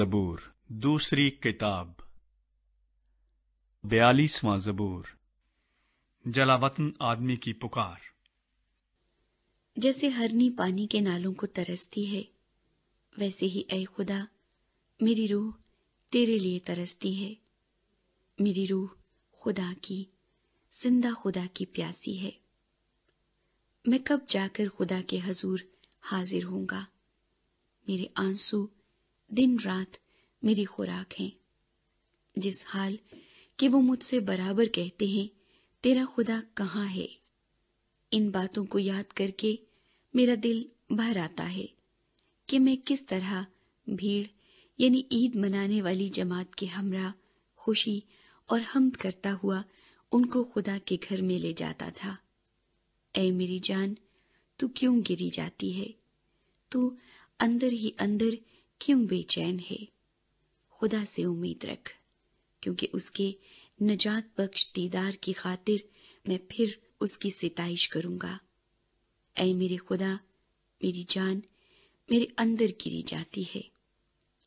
زبور، دوسری کتاب۔ بیالیسواں زبور۔ جلاوطن آدمی کی پکار۔ جیسے ہرنی پانی کے نالوں کو ترستی ہے، ویسے ہی اے خدا، میری روح تیرے لیے ترستی ہے۔ میری روح خدا کی، زندہ خدا کی پیاسی ہے۔ میں کب جا کر خدا کے حضور حاضر ہوں گا؟ میرے آنسو دن رات میری خوراک ہیں۔ جس حال کہ وہ مجھ سے برابر کہتے ہیں، تیرا خدا کہاں ہے؟ ان باتوں کو یاد کر کے میرا دل بھر آتا ہے کہ میں کس طرح بھیڑ یعنی عید منانے والی جماعت کے ہمراہ، خوشی اور حمد کرتا ہوا ان کو خدا کے گھر میں لے جاتا تھا۔ اے میری جان، تو کیوں گری جاتی ہے؟ تو اندر ہی اندر کیوں بے چین ہے؟ خدا سے امید رکھ، کیونکہ اس کے نجات بخش دیدار کی خاطر میں پھر اس کی ستائش کروں گا۔ اے میرے خدا، میری جان میرے اندر گری جاتی ہے۔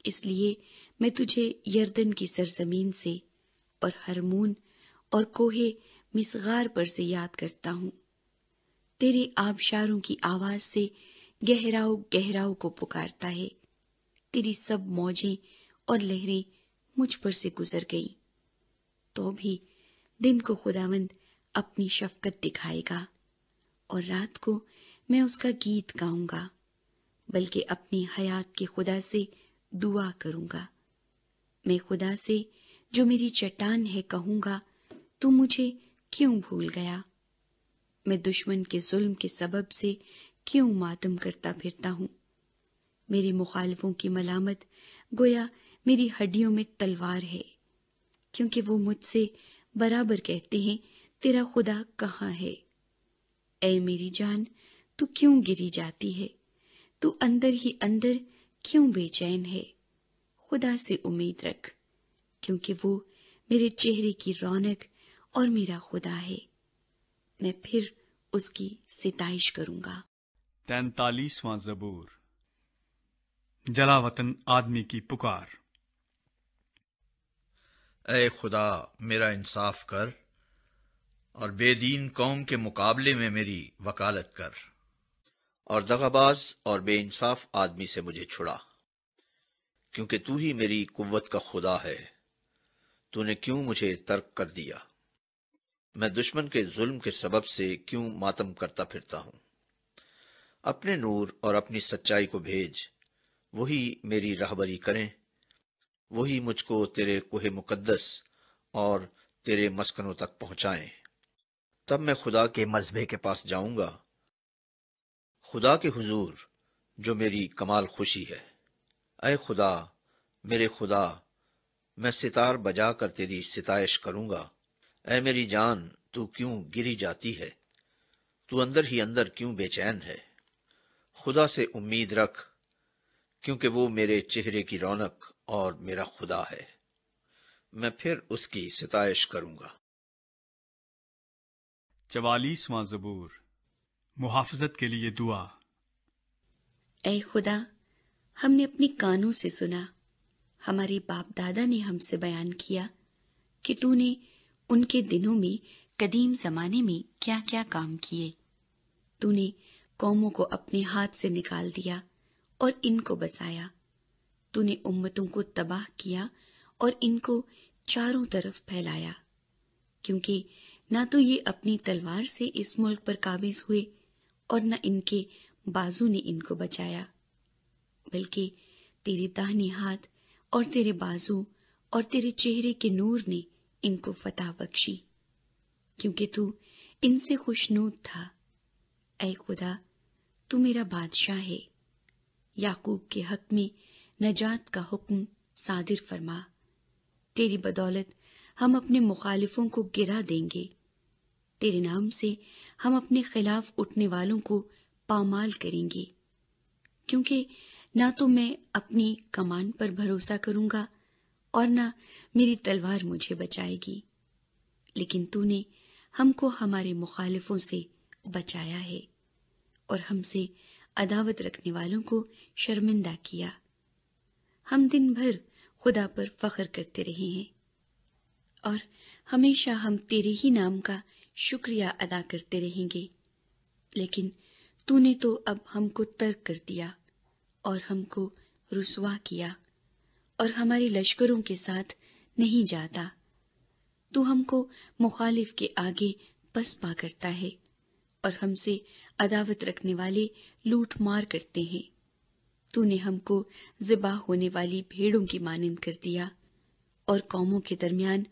اس لیے میں تجھے یردن کی سرزمین سے اور ہرمون اور کوہے مسغار پر سے یاد کرتا ہوں۔ تیرے آبشاروں کی آواز سے گہراؤ گہراؤ کو پکارتا ہے۔ تیری سب موجیں اور لہریں مجھ پر سے گزر گئی تو بھی دن کو خداوند اپنی شفقت دکھائے گا اور رات کو میں اس کا گیت گاؤں گا، بلکہ اپنی حیات کے خدا سے دعا کروں گا۔ میں خدا سے جو میری چٹان ہے کہوں گا، تو مجھے کیوں بھول گیا؟ میں دشمن کے ظلم کے سبب سے کیوں ماتم کرتا پھرتا ہوں؟ میری مخالفوں کی ملامت گویا میری ہڈیوں میں تلوار ہے، کیونکہ وہ مجھ سے برابر کہتے ہیں، تیرا خدا کہاں ہے؟ اے میری جان، تو کیوں گری جاتی ہے؟ تو اندر ہی اندر کیوں بے چین ہے؟ خدا سے امید رکھ، کیونکہ وہ میرے چہرے کی رونق اور میرا خدا ہے۔ میں پھر اس کی ستائش کروں گا۔ تینتالیسواں زبور جلا وطن آدمی کی پکار۔ اے خدا، میرا انصاف کر اور بے دین قوم کے مقابلے میں میری وکالت کر۔ اور دغباز اور بے انصاف آدمی سے مجھے چھڑا۔ کیونکہ تو ہی میری قوت کا خدا ہے۔ تو نے کیوں مجھے ترک کر دیا؟ میں دشمن کے ظلم کے سبب سے کیوں ماتم کرتا پھرتا ہوں؟ اپنے نور اور اپنی سچائی کو بھیج۔ وہی میری راہبری کریں، وہی مجھ کو تیرے کوہ مقدس اور تیرے مسکنوں تک پہنچائیں۔ تب میں خدا کے مذہبے کے پاس جاؤں گا۔ خدا کے حضور، جو میری کمال خوشی ہے۔ اے خدا، میرے خدا، میں ستار بجا کر تیری ستائش کروں گا۔ اے میری جان، تو کیوں گری جاتی ہے؟ تو اندر ہی اندر کیوں بے چین ہے؟ خدا سے امید رکھ کیونکہ وہ میرے چہرے کی رونق اور میرا خدا ہے۔ میں پھر اس کی ستائش کروں گا۔ چوالیسواں زبور۔ محافظت کے لیے دعا۔ اے خدا ہم نے اپنی کانوں سے سنا۔ ہماری باپ دادا نے ہم سے بیان کیا کہ تو نے ان کے دنوں میں قدیم زمانے میں کیا کیا کام کیے۔ تو نے قوموں کو اپنے ہاتھ سے نکال دیا۔ اور ان کو بسایا۔ تو نے امتوں کو تباہ کیا اور ان کو چاروں طرف پھیلایا۔ کیونکہ نہ تو یہ اپنی تلوار سے اس ملک پر قابض ہوئے اور نہ ان کے بازو نے ان کو بچایا۔ بلکہ تیرے داہنی ہاتھ اور تیرے بازو اور تیرے چہرے کے نور نے ان کو فتح بخشی۔ کیونکہ تو ان سے خوشنود تھا۔ اے خدا، تو میرا بادشاہ ہے۔ یعقوب کے حق میں نجات کا حکم صادر فرما۔ تیری بدولت ہم اپنے مخالفوں کو گرا دیں گے۔ تیرے نام سے ہم اپنے خلاف اٹھنے والوں کو پامال کریں گے۔ کیونکہ نہ تو میں اپنی کمان پر بھروسہ کروں گا اور نہ میری تلوار مجھے بچائے گی۔ لیکن تو نے ہم کو ہمارے مخالفوں سے بچایا ہے اور ہم سے عداوت رکھنے والوں کو شرمندہ کیا۔ ہم دن بھر خدا پر فخر کرتے رہے ہیں اور ہمیشہ ہم تیرے ہی نام کا شکریہ ادا کرتے رہیں گے۔ لیکن تو نے تو اب ہم کو ترک کر دیا اور ہم کو رسوا کیا اور ہمارے لشکروں کے ساتھ نہیں جاتا۔ تو ہم کو مخالف کے آگے پس پا کرتا ہے۔ اور ہم سے عداوت رکھنے والے لوٹ مار کرتے ہیں۔ تو نے ہم کو ذبح ہونے والی بھیڑوں کی مانند کر دیا اور قوموں کے درمیان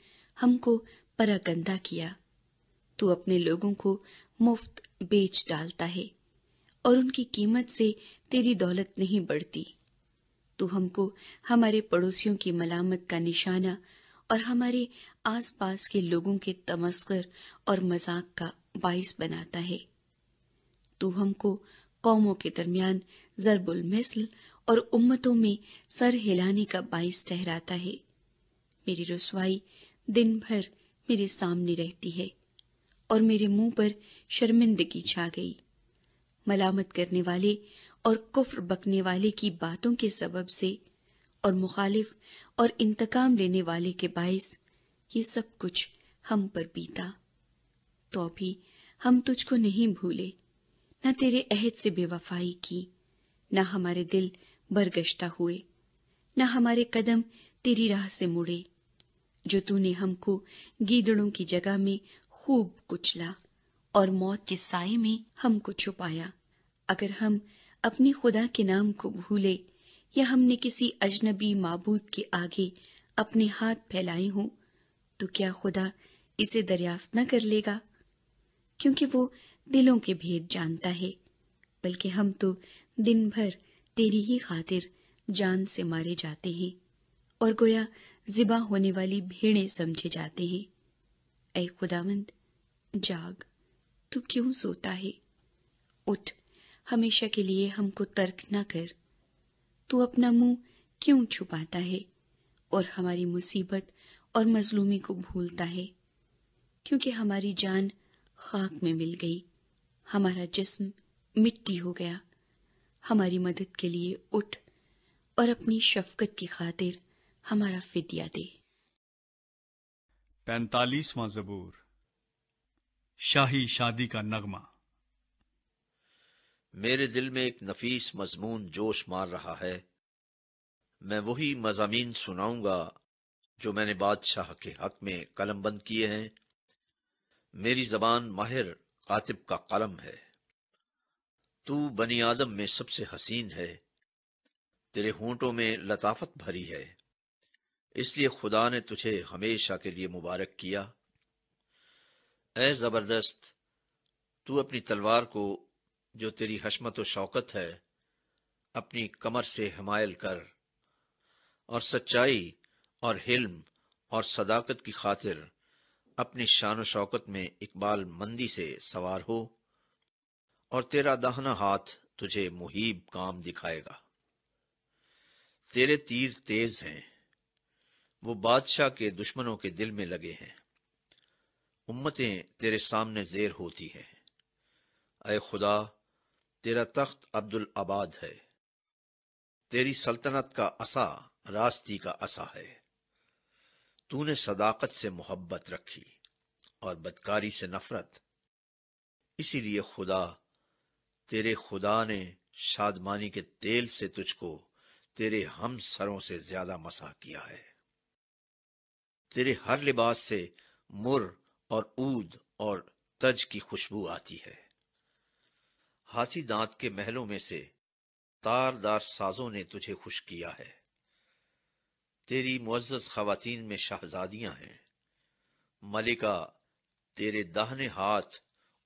ہم کو پراگندہ کیا۔ تو اپنے لوگوں کو مفت بیچ ڈالتا ہے اور ان کی قیمت سے تیری دولت نہیں بڑھتی۔ تو ہم کو ہمارے پڑوسیوں کی ملامت کا نشانہ اور ہمارے آس پاس کے لوگوں کے تمسکر اور مذاق کا باعث بناتا ہے۔ تو ہم کو قوموں کے درمیان ضرب المثل اور امتوں میں سر ہلانے کا باعث ٹھہراتا ہے۔ میری رسوائی دن بھر میرے سامنے رہتی ہے اور میرے منہ پر شرمندگی چھا گئی۔ ملامت کرنے والے اور کفر بکنے والے کی باتوں کے سبب سے اور مخالف اور انتقام لینے والے کے باعث یہ سب کچھ ہم پر بیتا۔ تو بھی ہم تجھ کو نہیں بھولے۔ نہ تیرے عہد سے بے وفائی کی، نہ ہمارے دل برگشتہ ہوئے۔ نہ ہمارے قدم تیری راہ سے مڑے۔ جو تو نے ہم کو گیدڑوں کی جگہ میں خوب کچلا اور موت کے سائے میں ہم کو چھپایا۔ اگر ہم اپنی خدا کے نام کو بھولے یا ہم نے کسی اجنبی معبود کے آگے اپنے ہاتھ پھیلائے ہوں، تو کیا خدا اسے دریافت نہ کر لے گا؟ کیونکہ وہ دلوں کے بھید جانتا ہے، بلکہ ہم تو دن بھر تیری ہی خاطر جان سے مارے جاتے ہیں اور گویا زبا ہونے والی بھیڑیں سمجھے جاتے ہیں۔ اے خداوند، جاگ، تو کیوں سوتا ہے؟ اٹھ، ہمیشہ کے لیے ہم کو ترک نہ کر۔ تو اپنا منہ کیوں چھپاتا ہے اور ہماری مصیبت اور مظلومی کو بھولتا ہے؟ کیونکہ ہماری جان خاک میں مل گئی۔ ہمارا جسم مٹی ہو گیا۔ ہماری مدد کے لیے اٹھ اور اپنی شفقت کی خاطر ہمارا فدیہ دے۔ پینتالیسواں زبور شاہی شادی کا نغمہ۔ میرے دل میں ایک نفیس مضمون جوش مار رہا ہے۔ میں وہی مضامین سناؤں گا جو میں نے بادشاہ کے حق میں قلم بند کیے ہیں۔ میری زبان ماہر کاتب کا قلم ہے۔ تو بنی آدم میں سب سے حسین ہے۔ تیرے ہونٹوں میں لطافت بھری ہے۔ اس لیے خدا نے تجھے ہمیشہ کے لیے مبارک کیا۔ اے زبردست، تو اپنی تلوار کو جو تیری حشمت و شوکت ہے، اپنی کمر سے حمائل کر۔ اور سچائی اور حلم اور صداقت کی خاطر اپنی شان و شوکت میں اقبال مندی سے سوار ہو اور تیرا دہنا ہاتھ تجھے محیب کام دکھائے گا۔ تیرے تیر تیز ہیں، وہ بادشاہ کے دشمنوں کے دل میں لگے ہیں۔ امتیں تیرے سامنے زیر ہوتی ہیں۔ اے خدا، تیرا تخت عبد العباد ہے۔ تیری سلطنت کا اصا راستی کا اصا ہے۔ تو نے صداقت سے محبت رکھی اور بدکاری سے نفرت۔ اسی لیے خدا، تیرے خدا نے شادمانی کے تیل سے تجھ کو تیرے ہم سروں سے زیادہ مسا کیا ہے۔ تیرے ہر لباس سے مر اور اود اور تج کی خوشبو آتی ہے۔ ہاتھی دانت کے محلوں میں سے تار دار سازوں نے تجھے خوش کیا ہے۔ تیری معزز خواتین میں شہزادیاں ہیں۔ ملکہ، تیرے دہنے ہاتھ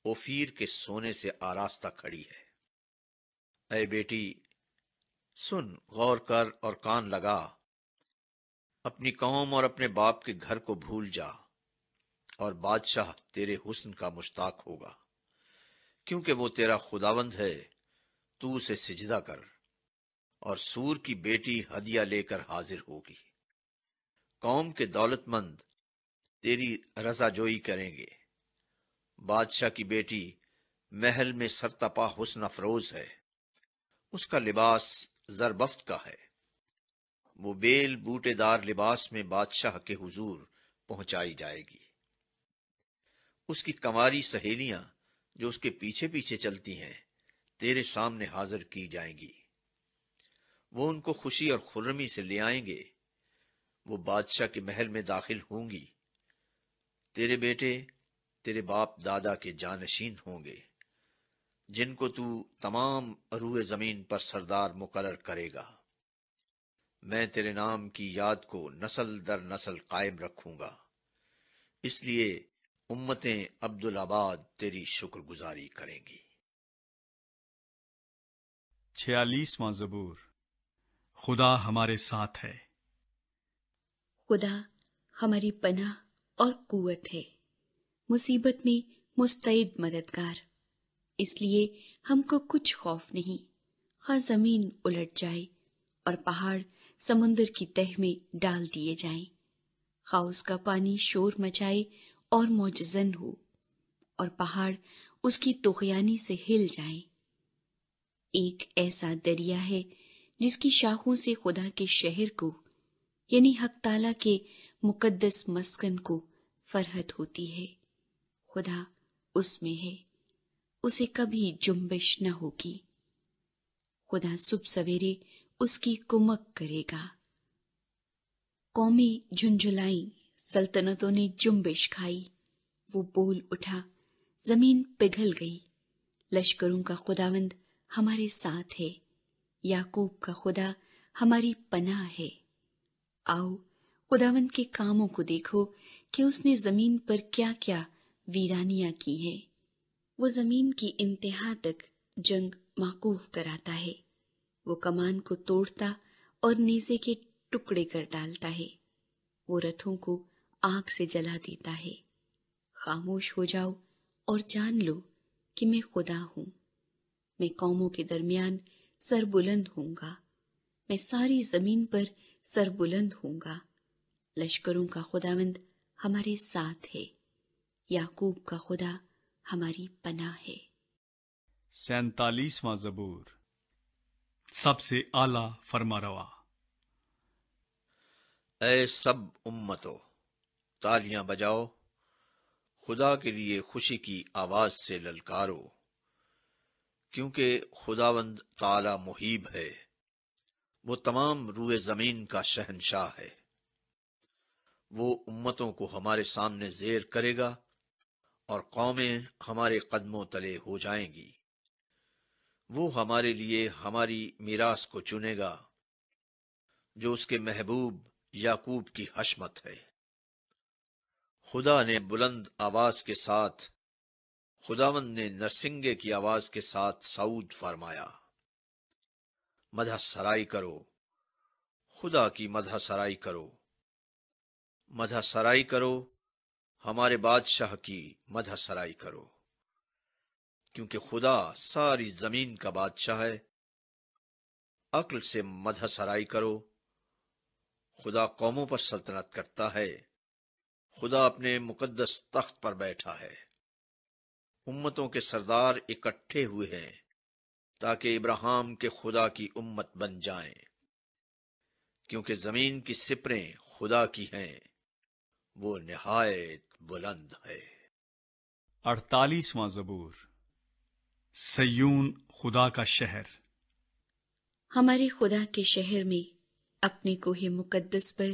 اوفیر کے سونے سے آراستہ کھڑی ہے۔ اے بیٹی، سن، غور کر اور کان لگا۔ اپنی قوم اور اپنے باپ کے گھر کو بھول جا اور بادشاہ تیرے حسن کا مشتاق ہوگا۔ کیونکہ وہ تیرا خداوند ہے، تو اسے سجدہ کر اور سور کی بیٹی ہدیہ لے کر حاضر ہوگی۔ قوم کے دولت مند تیری رضا جوئی کریں گے۔ بادشاہ کی بیٹی محل میں سرتپا حسن افروز ہے۔ اس کا لباس زربفت کا ہے۔ وہ بیل بوٹے دار لباس میں بادشاہ کے حضور پہنچائی جائے گی۔ اس کی کماری سہیلیاں جو اس کے پیچھے پیچھے چلتی ہیں، تیرے سامنے حاضر کی جائیں گی۔ وہ ان کو خوشی اور خرمی سے لے آئیں گے۔ وہ بادشاہ کے محل میں داخل ہوں گی۔ تیرے بیٹے، تیرے باپ دادا کے جانشین ہوں گے، جن کو تو تمام اروئے زمین پر سردار مقرر کرے گا۔ میں تیرے نام کی یاد کو نسل در نسل قائم رکھوں گا۔ اس لیے امتیں عبدالآباد تیری شکر گزاری کریں گی۔ چھیالیسواں زبور، خدا ہمارے ساتھ ہے۔ خدا ہماری پناہ اور قوت ہے۔ مصیبت میں مستعد مددگار۔ اس لیے ہم کو کچھ خوف نہیں۔ خواہ زمین الٹ جائے اور پہاڑ سمندر کی تہ میں ڈال دیے جائیں۔ خواہ اس کا پانی شور مچائے اور موجزن ہو اور پہاڑ اس کی توخیانی سے ہل جائیں۔ ایک ایسا دریا ہے جس کی شاخوں سے خدا کے شہر کو یعنی حق تعالی کے مقدس مسکن کو فرحت ہوتی ہے۔ خدا اس میں ہے، اسے کبھی جنبش نہ ہوگی۔ خدا صبح سویرے اس کی کمک کرے گا۔ قومی جھنجھلائی، سلطنتوں نے جنبش کھائی۔ وہ بول اٹھا، زمین پگھل گئی۔ لشکروں کا خداوند ہمارے ساتھ ہے، یعقوب کا خدا ہماری پناہ ہے۔ آؤ، خداوند کے کاموں کو دیکھو کہ اس نے زمین پر کیا کیا ویرانیاں کی ہیں۔ وہ زمین کی انتہا تک جنگ معقوف کراتا ہے۔ وہ کمان کو توڑتا اور نیزے کے ٹکڑے کر ڈالتا ہے۔ وہ رتھوں کو آگ سے جلا دیتا ہے۔ خاموش ہو جاؤ اور جان لو کہ میں خدا ہوں۔ میں قوموں کے درمیان سر بلند ہوں گا۔ میں ساری زمین پر سر بلند ہوں گا۔ لشکروں کا خداوند ہمارے ساتھ ہے۔ یعقوب کا خدا ہماری پناہ ہے۔ سینتالیسواں زبور۔ سب سے اعلی فرما روا۔ اے سب امتو تالیاں بجاؤ۔ خدا کے لیے خوشی کی آواز سے للکارو۔ کیونکہ خداوند تالا محیب ہے۔ وہ تمام روئے زمین کا شہنشاہ ہے۔ وہ امتوں کو ہمارے سامنے زیر کرے گا اور قومیں ہمارے قدموں تلے ہو جائیں گی۔ وہ ہمارے لیے ہماری میراث کو چنے گا، جو اس کے محبوب یعقوب کی حشمت ہے۔ خدا نے بلند آواز کے ساتھ، خداوند نے نرسنگے کی آواز کے ساتھ سعود فرمایا۔ مدح سرائی کرو۔ خدا کی مدح سرائی کرو۔ مدح سرائی کرو۔ ہمارے بادشاہ کی مدح سرائی کرو۔ کیونکہ خدا ساری زمین کا بادشاہ ہے۔ عقل سے مدح سرائی کرو۔ خدا قوموں پر سلطنت کرتا ہے۔ خدا اپنے مقدس تخت پر بیٹھا ہے۔ امتوں کے سردار اکٹھے ہوئے ہیں۔ تاکہ ابراہم کے خدا کی امت بن جائیں۔ کیونکہ زمین کی سپریں خدا کی ہیں وہ نہایت بلند ہے۔ اڑتالیسواں زبور سیون خدا کا شہر۔ ہمارے خدا کے شہر میں اپنے کوہ مقدس پر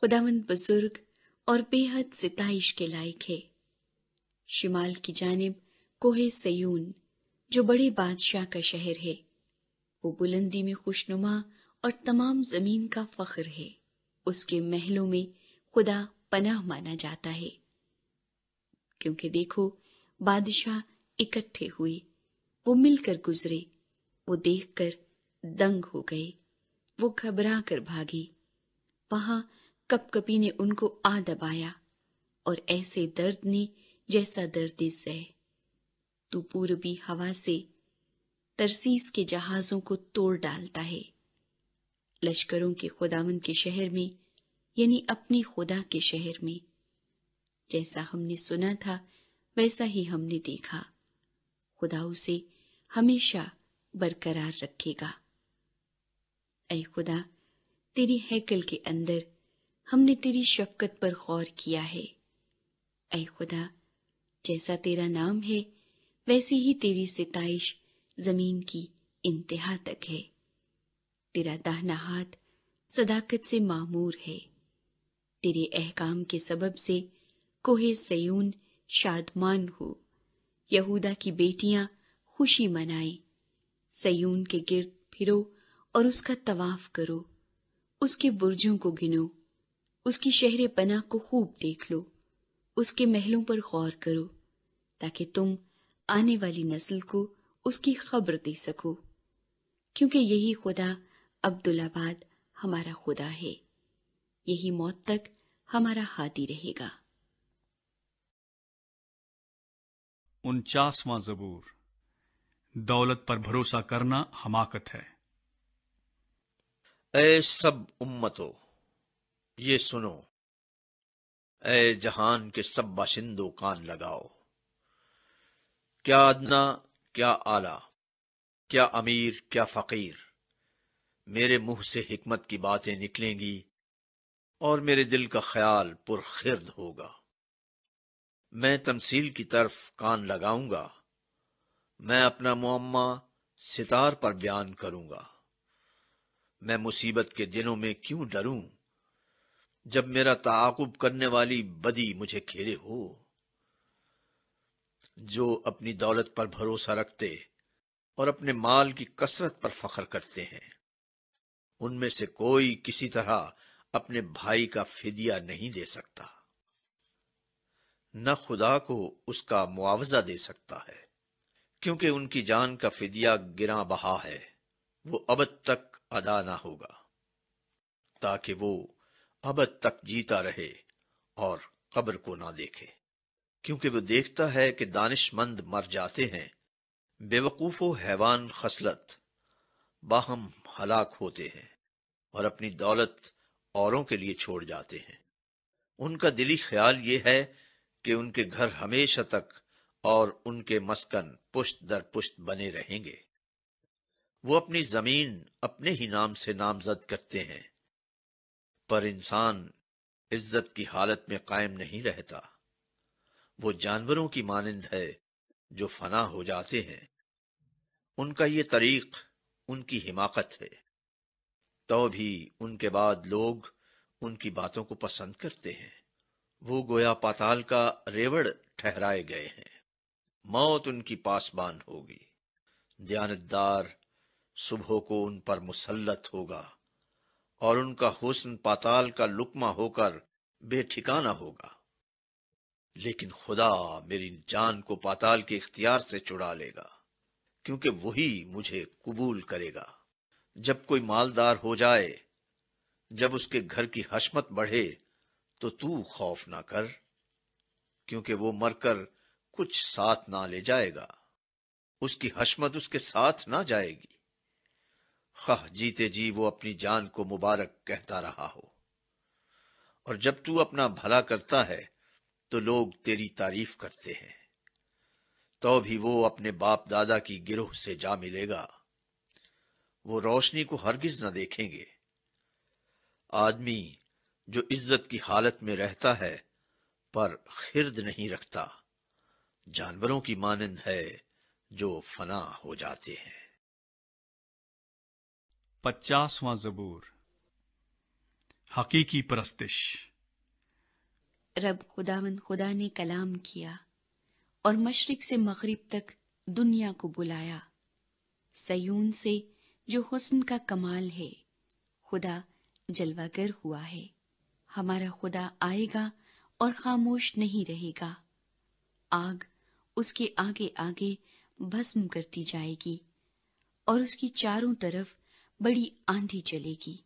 خداوند بزرگ اور بے حد ستائش کے لائق ہے۔ شمال کی جانب کوہ سیون جو بڑے بادشاہ کا شہر ہے۔ وہ بلندی میں خوشنما اور تمام زمین کا فخر ہے۔ اس کے محلوں میں خدا پناہ مانا جاتا ہے۔ کیونکہ دیکھو، بادشاہ اکٹھے ہوئے، وہ مل کر گزرے، وہ دیکھ کر دنگ ہو گئے، وہ گھبرا کر بھاگی وہاں کپ کپی نے ان کو آ دبایا اور ایسے درد نے جیسا درد سہ تو پوربی ہوا سے ترسیس کے جہازوں کو توڑ ڈالتا ہے۔ لشکروں کے خداون کے شہر میں یعنی اپنی خدا کے شہر میں۔ جیسا ہم نے سنا تھا، ویسا ہی ہم نے دیکھا۔ خدا اسے ہمیشہ برقرار رکھے گا۔ اے خدا، تیری ہیکل کے اندر ہم نے تیری شفقت پر غور کیا ہے۔ اے خدا، جیسا تیرا نام ہے ویسی ہی تیری ستائش زمین کی انتہا تک ہے۔ تیرا دہنا ہاتھ صداقت سے معمور ہے۔ تیرے احکام کے سبب سے کوہ سیون شادمان ہو۔ یہودا کی بیٹیاں خوشی منائیں۔ سیون کے گرد پھرو اور اس کا طواف کرو۔ اس کے برجوں کو گنو۔ اس کی شہر پناہ کو خوب دیکھ لو۔ اس کے محلوں پر غور کرو تاکہ تم آنے والی نسل کو اس کی خبر دے سکو۔ کیونکہ یہی خدا عبدالآباد ہمارا خدا ہے۔ یہی موت تک ہمارا ہاتھی رہے گا۔ انچاسواں زبور دولت پر بھروسہ کرنا حماقت ہے۔ اے سب امتو یہ سنو۔ اے جہان کے سب باشندوں کان لگاؤ۔ کیا ادنا، کیا آلہ کیا امیر، کیا فقیر۔ میرے منہ سے حکمت کی باتیں نکلیں گی اور میرے دل کا خیال پرخرد ہوگا۔ میں تمثیل کی طرف کان لگاؤں گا۔ میں اپنا معمہ ستار پر بیان کروں گا۔ میں مصیبت کے دنوں میں کیوں ڈروں؟ جب میرا تعاقب کرنے والی بدی مجھے گھیرے ہو۔ جو اپنی دولت پر بھروسہ رکھتے اور اپنے مال کی کثرت پر فخر کرتے ہیں۔ ان میں سے کوئی کسی طرح اپنے بھائی کا فدیہ نہیں دے سکتا۔ نہ خدا کو اس کا معاوضہ دے سکتا ہے، کیونکہ ان کی جان کا فدیہ گراں بہا ہے۔ وہ ابد تک ادا نہ ہوگا، تاکہ وہ ابد تک جیتا رہے اور قبر کو نہ دیکھے۔ کیونکہ وہ دیکھتا ہے کہ دانش مند مر جاتے ہیں۔ بے وقوف و حیوان خصلت، باہم ہلاک ہوتے ہیں اور اپنی دولت اوروں کے لیے چھوڑ جاتے ہیں۔ ان کا دلی خیال یہ ہے کہ ان کے گھر ہمیشہ تک اور ان کے مسکن پشت در پشت بنے رہیں گے۔ وہ اپنی زمین اپنے ہی نام سے نامزد کرتے ہیں، پر انسان عزت کی حالت میں قائم نہیں رہتا۔ وہ جانوروں کی مانند ہے جو فنا ہو جاتے ہیں۔ ان کا یہ طریق ان کی حماقت ہے۔ تو بھی ان کے بعد لوگ ان کی باتوں کو پسند کرتے ہیں۔ وہ گویا پاتال کا ریوڑ ٹھہرائے گئے ہیں۔ موت ان کی پاسبان ہوگی۔ دیانتدار صبح کو ان پر مسلط ہوگا اور ان کا حسن پاتال کا لکما ہو کر بے ٹھکانہ ہوگا۔ لیکن خدا میری جان کو پاتال کے اختیار سے چڑا لے گا، کیونکہ وہی مجھے قبول کرے گا۔ جب کوئی مالدار ہو جائے، جب اس کے گھر کی حشمت بڑھے، تو تو خوف نہ کر، کیونکہ وہ مر کر کچھ ساتھ نہ لے جائے گا۔ اس کی حشمت اس کے ساتھ نہ جائے گی۔ خواہ جیتے جی وہ اپنی جان کو مبارک کہتا رہا ہو۔ اور جب تو اپنا بھلا کرتا ہے تو لوگ تیری تعریف کرتے ہیں۔ تو بھی وہ اپنے باپ دادا کی گروہ سے جا ملے گا۔ وہ روشنی کو ہرگز نہ دیکھیں گے۔ آدمی جو عزت کی حالت میں رہتا ہے، پر خرد نہیں رکھتا۔ جانوروں کی مانند ہے جو فنا ہو جاتے ہیں۔ پچاسواں زبور۔ حقیقی پرستش۔ رب خداوند خدا نے کلام کیا اور مشرق سے مغرب تک دنیا کو بلایا۔ سیون سے جو حسن کا کمال ہے، خدا جلوہ گر ہوا ہے۔ ہمارا خدا آئے گا اور خاموش نہیں رہے گا۔ آگ اس کے آگے آگے بھسم کرتی جائے گی اور اس کی چاروں طرف بڑی آندھی چلے گی۔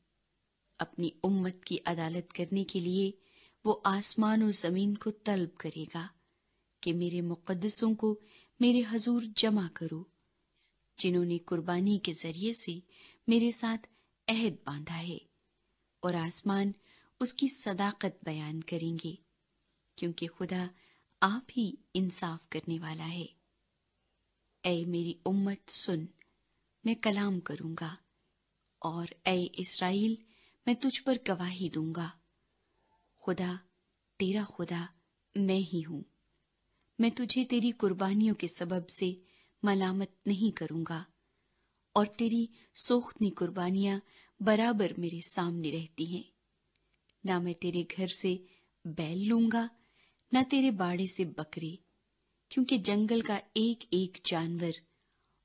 اپنی امت کی عدالت کرنے کے لیے وہ آسمان و زمین کو طلب کرے گا کہ میرے مقدسوں کو میرے حضور جمع کرو، جنہوں نے قربانی کے ذریعے سے میرے ساتھ عہد باندھا ہے اور آسمان اس کی صداقت بیان کریں گے، کیونکہ خدا آپ ہی انصاف کرنے والا ہے۔ اے میری امت، سن، میں کلام کروں گا اور اے اسرائیل، میں تجھ پر گواہی دوں گا۔ خدا، تیرا خدا، میں ہی ہوں۔ میں تجھے تیری قربانیوں کے سبب سے ملامت نہیں کروں گا، اور تیری سوختنی قربانیاں برابر میرے سامنے رہتی ہیں۔ نہ میں تیرے گھر سے بیل لوں گا، نہ تیرے باڑے سے بکرے، کیونکہ جنگل کا ایک ایک جانور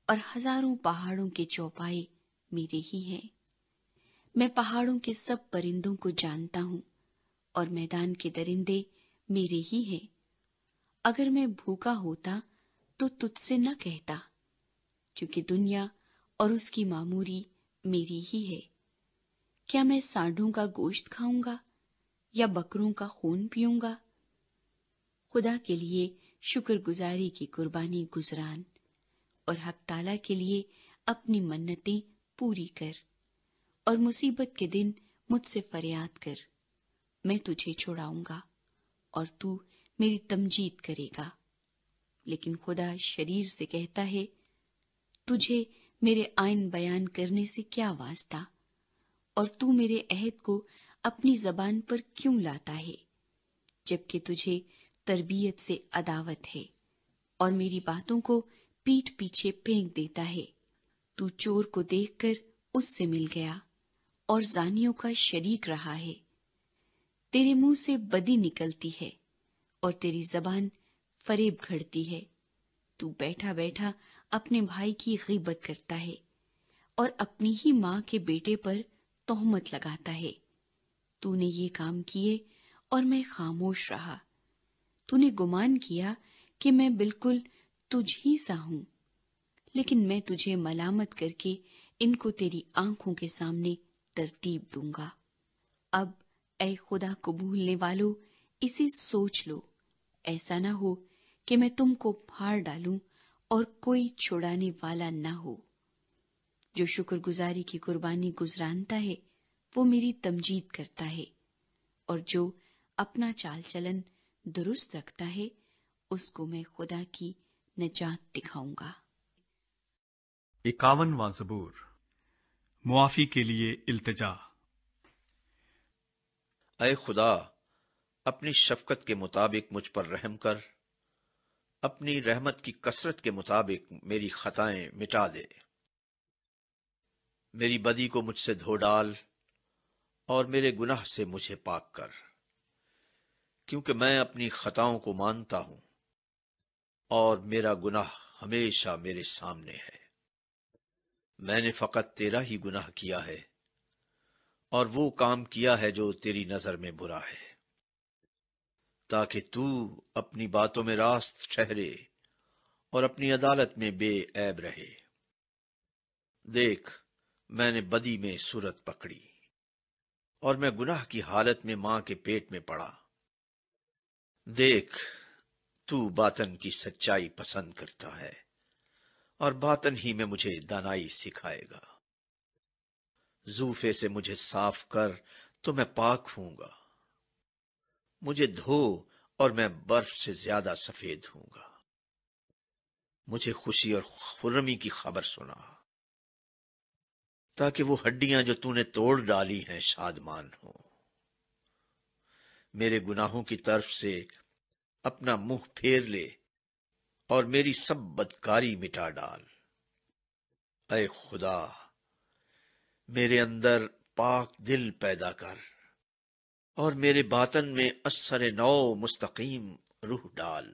اور ہزاروں پہاڑوں کے چوپائے میرے ہی ہیں۔ میں پہاڑوں کے سب پرندوں کو جانتا ہوں اور میدان کے درندے میرے ہی ہیں۔ اگر میں بھوکا ہوتا تو تجھ سے نہ کہتا کیونکہ دنیا اور اس کی معموری میری ہی ہے۔ کیا میں سانڈوں کا گوشت کھاؤں گا یا بکروں کا خون پیوں گا؟ خدا کے لیے شکر گزاری کی قربانی گزران، اور حق تعالی کے لیے اپنی منتیں پوری کر، اور مصیبت کے دن مجھ سے فریاد کر۔ میں تجھے چھوڑاؤں گا اور تو میری تمجید کرے گا۔ لیکن خدا شریر سے کہتا ہے، تجھے میرے آئین بیان کرنے سے کیا واسطہ؟ اور تو میرے عہد کو اپنی زبان پر کیوں لاتا ہے؟ جبکہ تجھے تربیت سے عداوت ہے اور میری باتوں کو پیٹ پیچھے پھینک دیتا ہے۔ تو چور کو دیکھ کر اس سے مل گیا اور زانیوں کا شریک رہا ہے۔ تیرے منہ سے بدی نکلتی ہے اور تیری زبان فریب گھڑتی ہے۔ تو بیٹھا بیٹھا اپنے بھائی کی غیبت کرتا ہے اور اپنی ہی ماں کے بیٹے پر تہمت لگاتا ہے۔ تو نے یہ کام کیے اور میں خاموش رہا۔ تو نے گمان کیا کہ میں بالکل تجھ ہی سا ہوں، لیکن میں تجھے ملامت کر کے ان کو تیری آنکھوں کے سامنے ترتیب دوں گا۔ اب اے خدا کو بھولنے والو، اسے سوچ لو۔ ایسا نہ ہو کہ میں تم کو پھاڑ ڈالوں اور کوئی چھوڑانے والا نہ ہو۔ جو شکر گزاری کی قربانی گزرانتا ہے، وہ میری تمجید کرتا ہے۔ اور جو اپنا چال چلن درست رکھتا ہے، اس کو میں خدا کی نجات دکھاؤں گا۔ اکاون زبور، معافی کے لیے التجا۔ اے خدا، اپنی شفقت کے مطابق مجھ پر رحم کر، اپنی رحمت کی کثرت کے مطابق میری خطائیں مٹا دے۔ میری بدی کو مجھ سے دھو ڈال اور میرے گناہ سے مجھے پاک کر، کیونکہ میں اپنی خطاؤں کو مانتا ہوں اور میرا گناہ ہمیشہ میرے سامنے ہے۔ میں نے فقط تیرا ہی گناہ کیا ہے۔ اور وہ کام کیا ہے جو تیری نظر میں برا ہے۔ تاکہ تو اپنی باتوں میں راست ٹھہرے اور اپنی عدالت میں بے عیب رہے۔ دیکھ، میں نے بدی میں صورت پکڑی اور میں گناہ کی حالت میں ماں کے پیٹ میں پڑا۔ دیکھ، تو باطن کی سچائی پسند کرتا ہے اور باطن ہی میں مجھے دانائی سکھائے گا۔ زوفے سے مجھے صاف کر تو میں پاک ہوں گا۔ مجھے دھو اور میں برف سے زیادہ سفید ہوں گا۔ مجھے خوشی اور خرمی کی خبر سنا۔ تاکہ وہ ہڈیاں جو تو نے توڑ ڈالی ہیں شادمان ہوں۔ میرے گناہوں کی طرف سے اپنا منہ پھیر لے اور میری سب بدکاری مٹا ڈال۔ اے خدا۔ میرے اندر پاک دل پیدا کر اور میرے باطن میں اثر نو مستقیم روح ڈال۔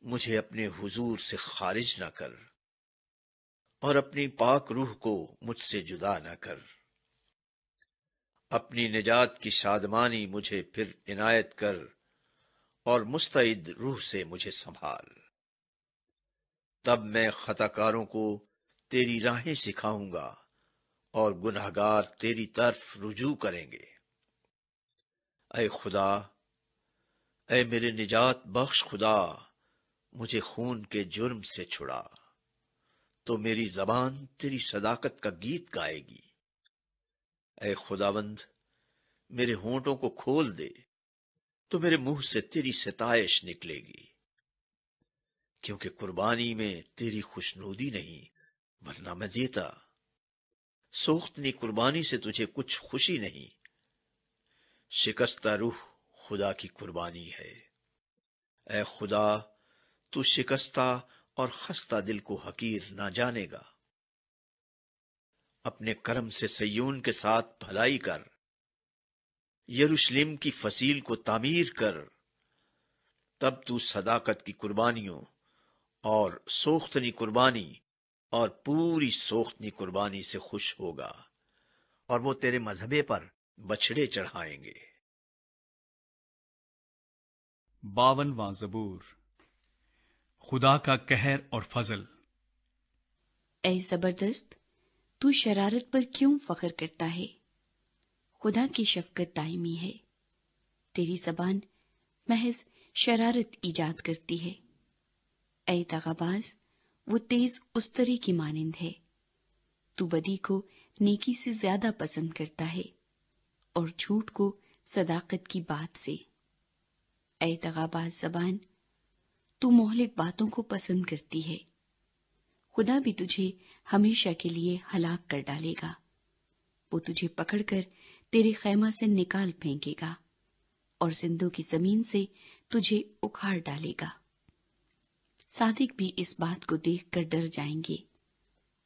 مجھے اپنے حضور سے خارج نہ کر اور اپنی پاک روح کو مجھ سے جدا نہ کر۔ اپنی نجات کی شادمانی مجھے پھر عنایت کر اور مستعد روح سے مجھے سنبھال۔ تب میں خطا کاروں کو تیری راہیں سکھاؤں گا اور گناہ گار تیری طرف رجوع کریں گے۔ اے خدا، اے میرے نجات بخش خدا، مجھے خون کے جرم سے چھڑا۔ تو میری زبان تیری صداقت کا گیت گائے گی۔ اے خداوند، میرے ہونٹوں کو کھول دے، تو میرے منہ سے تیری ستائش نکلے گی۔ کیونکہ قربانی میں تیری خوشنودی نہیں ورنہ میں دیتا۔ سوختنی قربانی سے تجھے کچھ خوشی نہیں۔ شکستہ روح خدا کی قربانی ہے۔ اے خدا، تو شکستہ اور خستہ دل کو حقیر نہ جانے گا۔ اپنے کرم سے سیون کے ساتھ بھلائی کر۔ یروشلم کی فصیل کو تعمیر کر۔ تب تو صداقت کی قربانیوں اور سوختنی قربانی اور پوری سوختنی قربانی سے خوش ہوگا۔ اور وہ تیرے مذہبے پر بچڑے چڑھائیں گے۔ باون واں زبور۔ خدا کا کہر اور فضل۔ اے زبردست تو شرارت پر کیوں فخر کرتا ہے؟ خدا کی شفقت دائمی ہے۔ تیری زبان محض شرارت ایجاد کرتی ہے۔ اے دغاباز وہ تیز استری کی مانند ہے۔ تو بدی کو نیکی سے زیادہ پسند کرتا ہے اور جھوٹ کو صداقت کی بات سے۔ اے دغاباز زبان، تو مہلک باتوں کو پسند کرتی ہے۔ خدا بھی تجھے ہمیشہ کے لیے ہلاک کر ڈالے گا۔ وہ تجھے پکڑ کر تیرے خیمہ سے نکال پھینکے گا اور زندوں کی زمین سے تجھے اکھاڑ ڈالے گا۔ صادق بھی اس بات کو دیکھ کر ڈر جائیں گے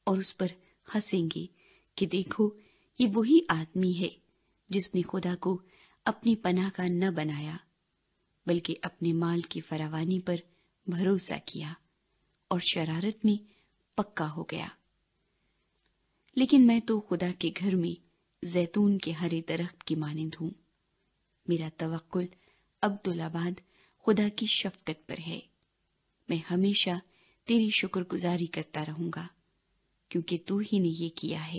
اور اس پر ہنسیں گے کہ دیکھو، یہ وہی آدمی ہے جس نے خدا کو اپنی پناہ کا نہ بنایا، بلکہ اپنے مال کی فراوانی پر بھروسہ کیا اور شرارت میں پکا ہو گیا۔ لیکن میں تو خدا کے گھر میں زیتون کے ہرے درخت کی مانند ہوں۔ میرا توقل عبدالآباد خدا کی شفقت پر ہے۔ میں ہمیشہ تیری شکر گزاری کرتا رہوں گا کیونکہ تو ہی نے یہ کیا ہے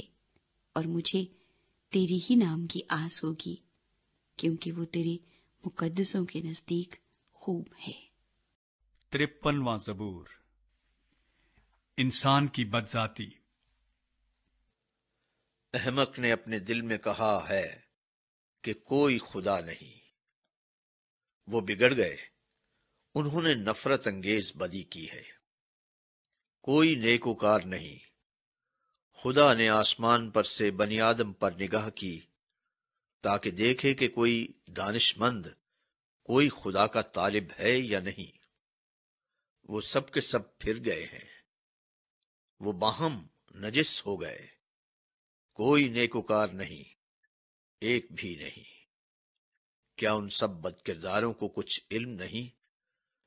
اور مجھے تیری ہی نام کی آس ہوگی کیونکہ وہ تیرے مقدسوں کے نزدیک خوب ہے۔ ترپن واں زبور انسان کی بدذاتی۔ احمق نے اپنے دل میں کہا ہے کہ کوئی خدا نہیں۔ وہ بگڑ گئے۔ انہوں نے نفرت انگیز بدی کی ہے۔ کوئی نیکوکار نہیں۔ خدا نے آسمان پر سے بنی آدم پر نگاہ کی تاکہ دیکھے کہ کوئی دانش مند کوئی خدا کا طالب ہے یا نہیں۔ وہ سب کے سب پھر گئے ہیں۔ وہ باہم نجس ہو گئے۔ کوئی نیکوکار نہیں، ایک بھی نہیں۔ کیا ان سب بد کرداروں کو کچھ علم نہیں؟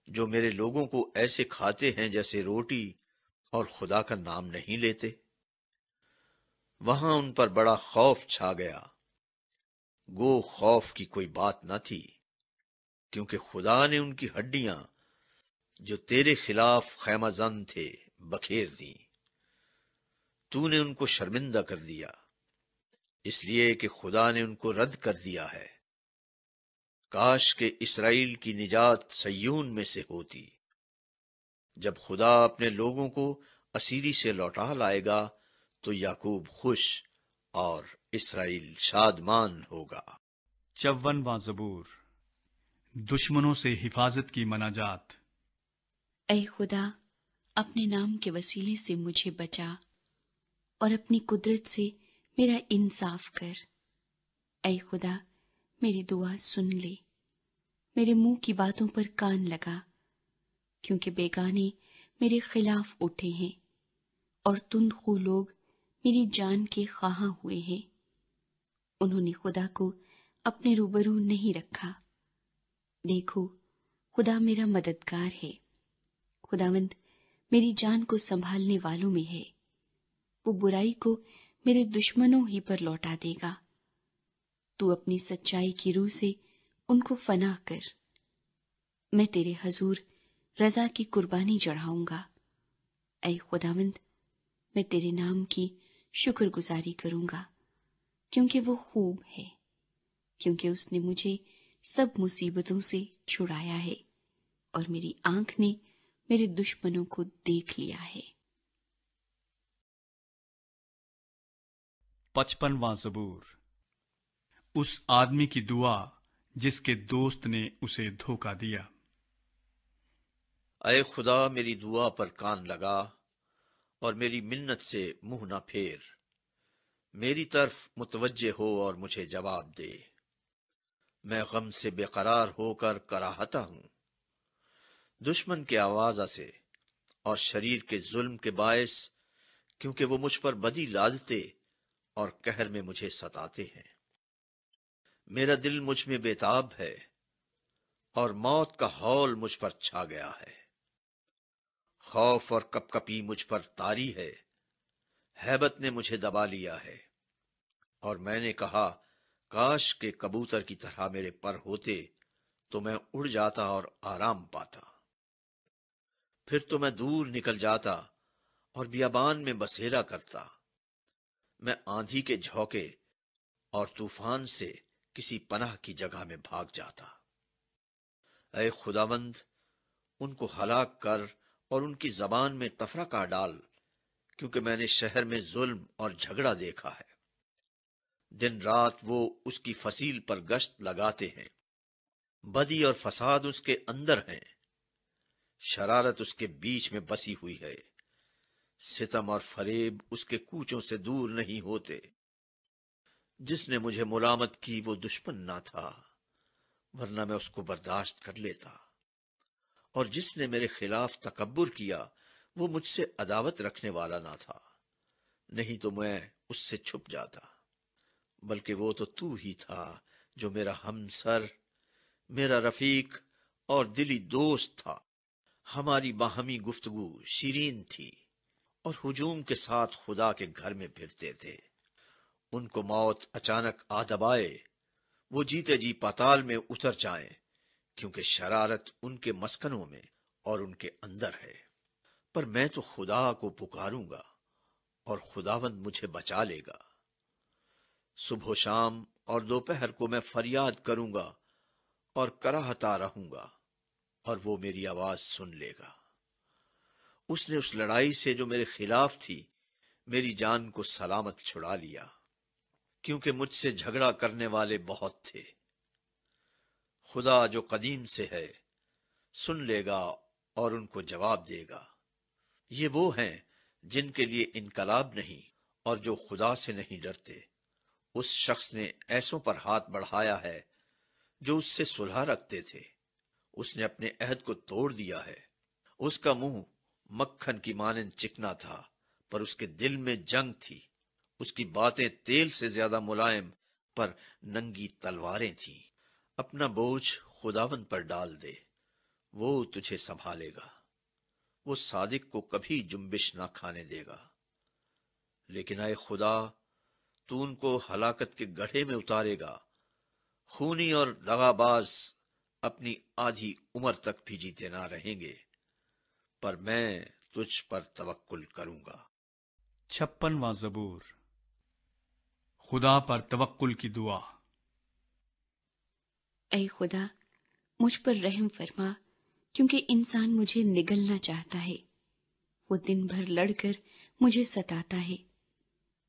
جو میرے لوگوں کو ایسے کھاتے ہیں جیسے روٹی اور خدا کا نام نہیں لیتے۔ وہاں ان پر بڑا خوف چھا گیا۔ گو خوف کی کوئی بات نہ تھی، کیونکہ خدا نے ان کی ہڈیاں جو تیرے خلاف خیمہ زن تھے بکھیر دی تو نے ان کو شرمندہ کر دیا، اس لیے کہ خدا نے ان کو رد کر دیا ہے۔ کاش کے اسرائیل کی نجات سیون میں سے ہوتی۔ جب خدا اپنے لوگوں کو اسیری سے لوٹا لائے گا تو یعقوب خوش اور اسرائیل شادمان ہوگا۔ چون واں زبور دشمنوں سے حفاظت کی مناجات۔ اے خدا اپنے نام کے وسیلے سے مجھے بچا اور اپنی قدرت سے میرا انصاف کر۔ اے خدا میری دعا سن لے۔ میرے منہ کی باتوں پر کان لگا، کیونکہ بیگانے میرے خلاف اٹھے ہیں اور تند خو لوگ میری جان کے خواہاں ہوئے ہیں۔ انہوں نے خدا کو اپنے روبرو نہیں رکھا۔ دیکھو، خدا میرا مددگار ہے۔ خداوند میری جان کو سنبھالنے والوں میں ہے۔ وہ برائی کو میرے دشمنوں ہی پر لوٹا دے گا۔ تو اپنی سچائی کی روح سے ان کو فنا کر۔ میں تیرے حضور رضا کی قربانی چڑھاؤں گا۔ اے خداوند، میں تیرے نام کی شکر گزاری کروں گا، کیونکہ وہ خوب ہے، کیونکہ اس نے مجھے سب مصیبتوں سے چھڑایا ہے اور میری آنکھ نے میرے دشمنوں کو دیکھ لیا ہے۔ پچپن واں زبور۔ اس آدمی کی دعا جس کے دوست نے اسے دھوکا دیا۔ اے خدا، میری دعا پر کان لگا اور میری منت سے منہ نہ پھیر۔ میری طرف متوجہ ہو اور مجھے جواب دے۔ میں غم سے بے قرار ہو کر کراہتا ہوں۔ دشمن کے آواز سے اور شریر کے ظلم کے باعث، کیونکہ وہ مجھ پر بدی لادتے اور کہر میں مجھے ستاتے ہیں۔ میرا دل مجھ میں بےتاب ہے اور موت کا ہول مجھ پر چھا گیا ہے۔ خوف اور کپ کپی مجھ پر تاری ہے۔ ہیبت نے مجھے دبا لیا ہے۔ اور میں نے کہا، کاش کے کبوتر کی طرح میرے پر ہوتے تو میں اڑ جاتا اور آرام پاتا۔ پھر تو میں دور نکل جاتا اور بیابان میں بسیرا کرتا۔ میں آندھی کے جھوکے اور طوفان سے کسی پناہ کی جگہ میں بھاگ جاتا۔ اے خداوند، ان کو ہلاک کر اور ان کی زبان میں تفرقہ ڈال، کیونکہ میں نے شہر میں ظلم اور جھگڑا دیکھا ہے۔ دن رات وہ اس کی فصیل پر گشت لگاتے ہیں۔ بدی اور فساد اس کے اندر ہیں۔ شرارت اس کے بیچ میں بسی ہوئی ہے۔ ستم اور فریب اس کے کوچوں سے دور نہیں ہوتے۔ جس نے مجھے ملامت کی وہ دشمن نہ تھا، ورنہ میں اس کو برداشت کر لیتا۔ اور جس نے میرے خلاف تکبر کیا، وہ مجھ سے عداوت رکھنے والا نہ تھا۔ نہیں تو میں اس سے چھپ جاتا، بلکہ وہ تو تو ہی تھا جو میرا ہم سر میرا رفیق اور دلی دوست تھا۔ ہماری باہمی گفتگو شیرین تھی اور ہجوم کے ساتھ خدا کے گھر میں پھرتے تھے۔ ان کو موت اچانک آ دبائے، وہ جیتے جی پاتال میں اتر جائیں، کیونکہ شرارت ان کے مسکنوں میں اور ان کے اندر ہے۔ پر میں تو خدا کو پکاروں گا اور خداوند مجھے بچا لے گا۔ صبح و شام اور دوپہر کو میں فریاد کروں گا اور کراہتا رہوں گا اور وہ میری آواز سن لے گا۔ اس نے اس لڑائی سے جو میرے خلاف تھی، میری جان کو سلامت چھڑا لیا۔ کیونکہ مجھ سے جھگڑا کرنے والے بہت تھے۔ خدا جو قدیم سے ہے، سن لے گا اور ان کو جواب دے گا۔ یہ وہ ہیں جن کے لیے انقلاب نہیں اور جو خدا سے نہیں ڈرتے۔ اس شخص نے ایسوں پر ہاتھ بڑھایا ہے جو اس سے سلح رکھتے تھے۔ اس نے اپنے عہد کو توڑ دیا ہے۔ اس کا منہ مکھن کی مانند چکنا تھا، پر اس کے دل میں جنگ تھی۔ اس کی باتیں تیل سے زیادہ ملائم پر ننگی تلواریں تھیں۔ اپنا بوجھ خداون پر ڈال دے، وہ تجھے سنبھالے گا۔ وہ صادق کو کبھی جنبش نہ کھانے دے گا۔ لیکن اے خدا، تو ان کو ہلاکت کے گڑھے میں اتارے گا۔ خونی اور دغا باز اپنی آدھی عمر تک بھی جیتے نہ رہیں گے، پر میں تجھ پر توکل کروں گا۔ چھپن زبور خدا پر توکل کی دعا۔ اے خدا، مجھ پر رحم فرما، کیونکہ انسان مجھے نگلنا چاہتا ہے۔ وہ دن بھر لڑ کر مجھے ستاتا ہے۔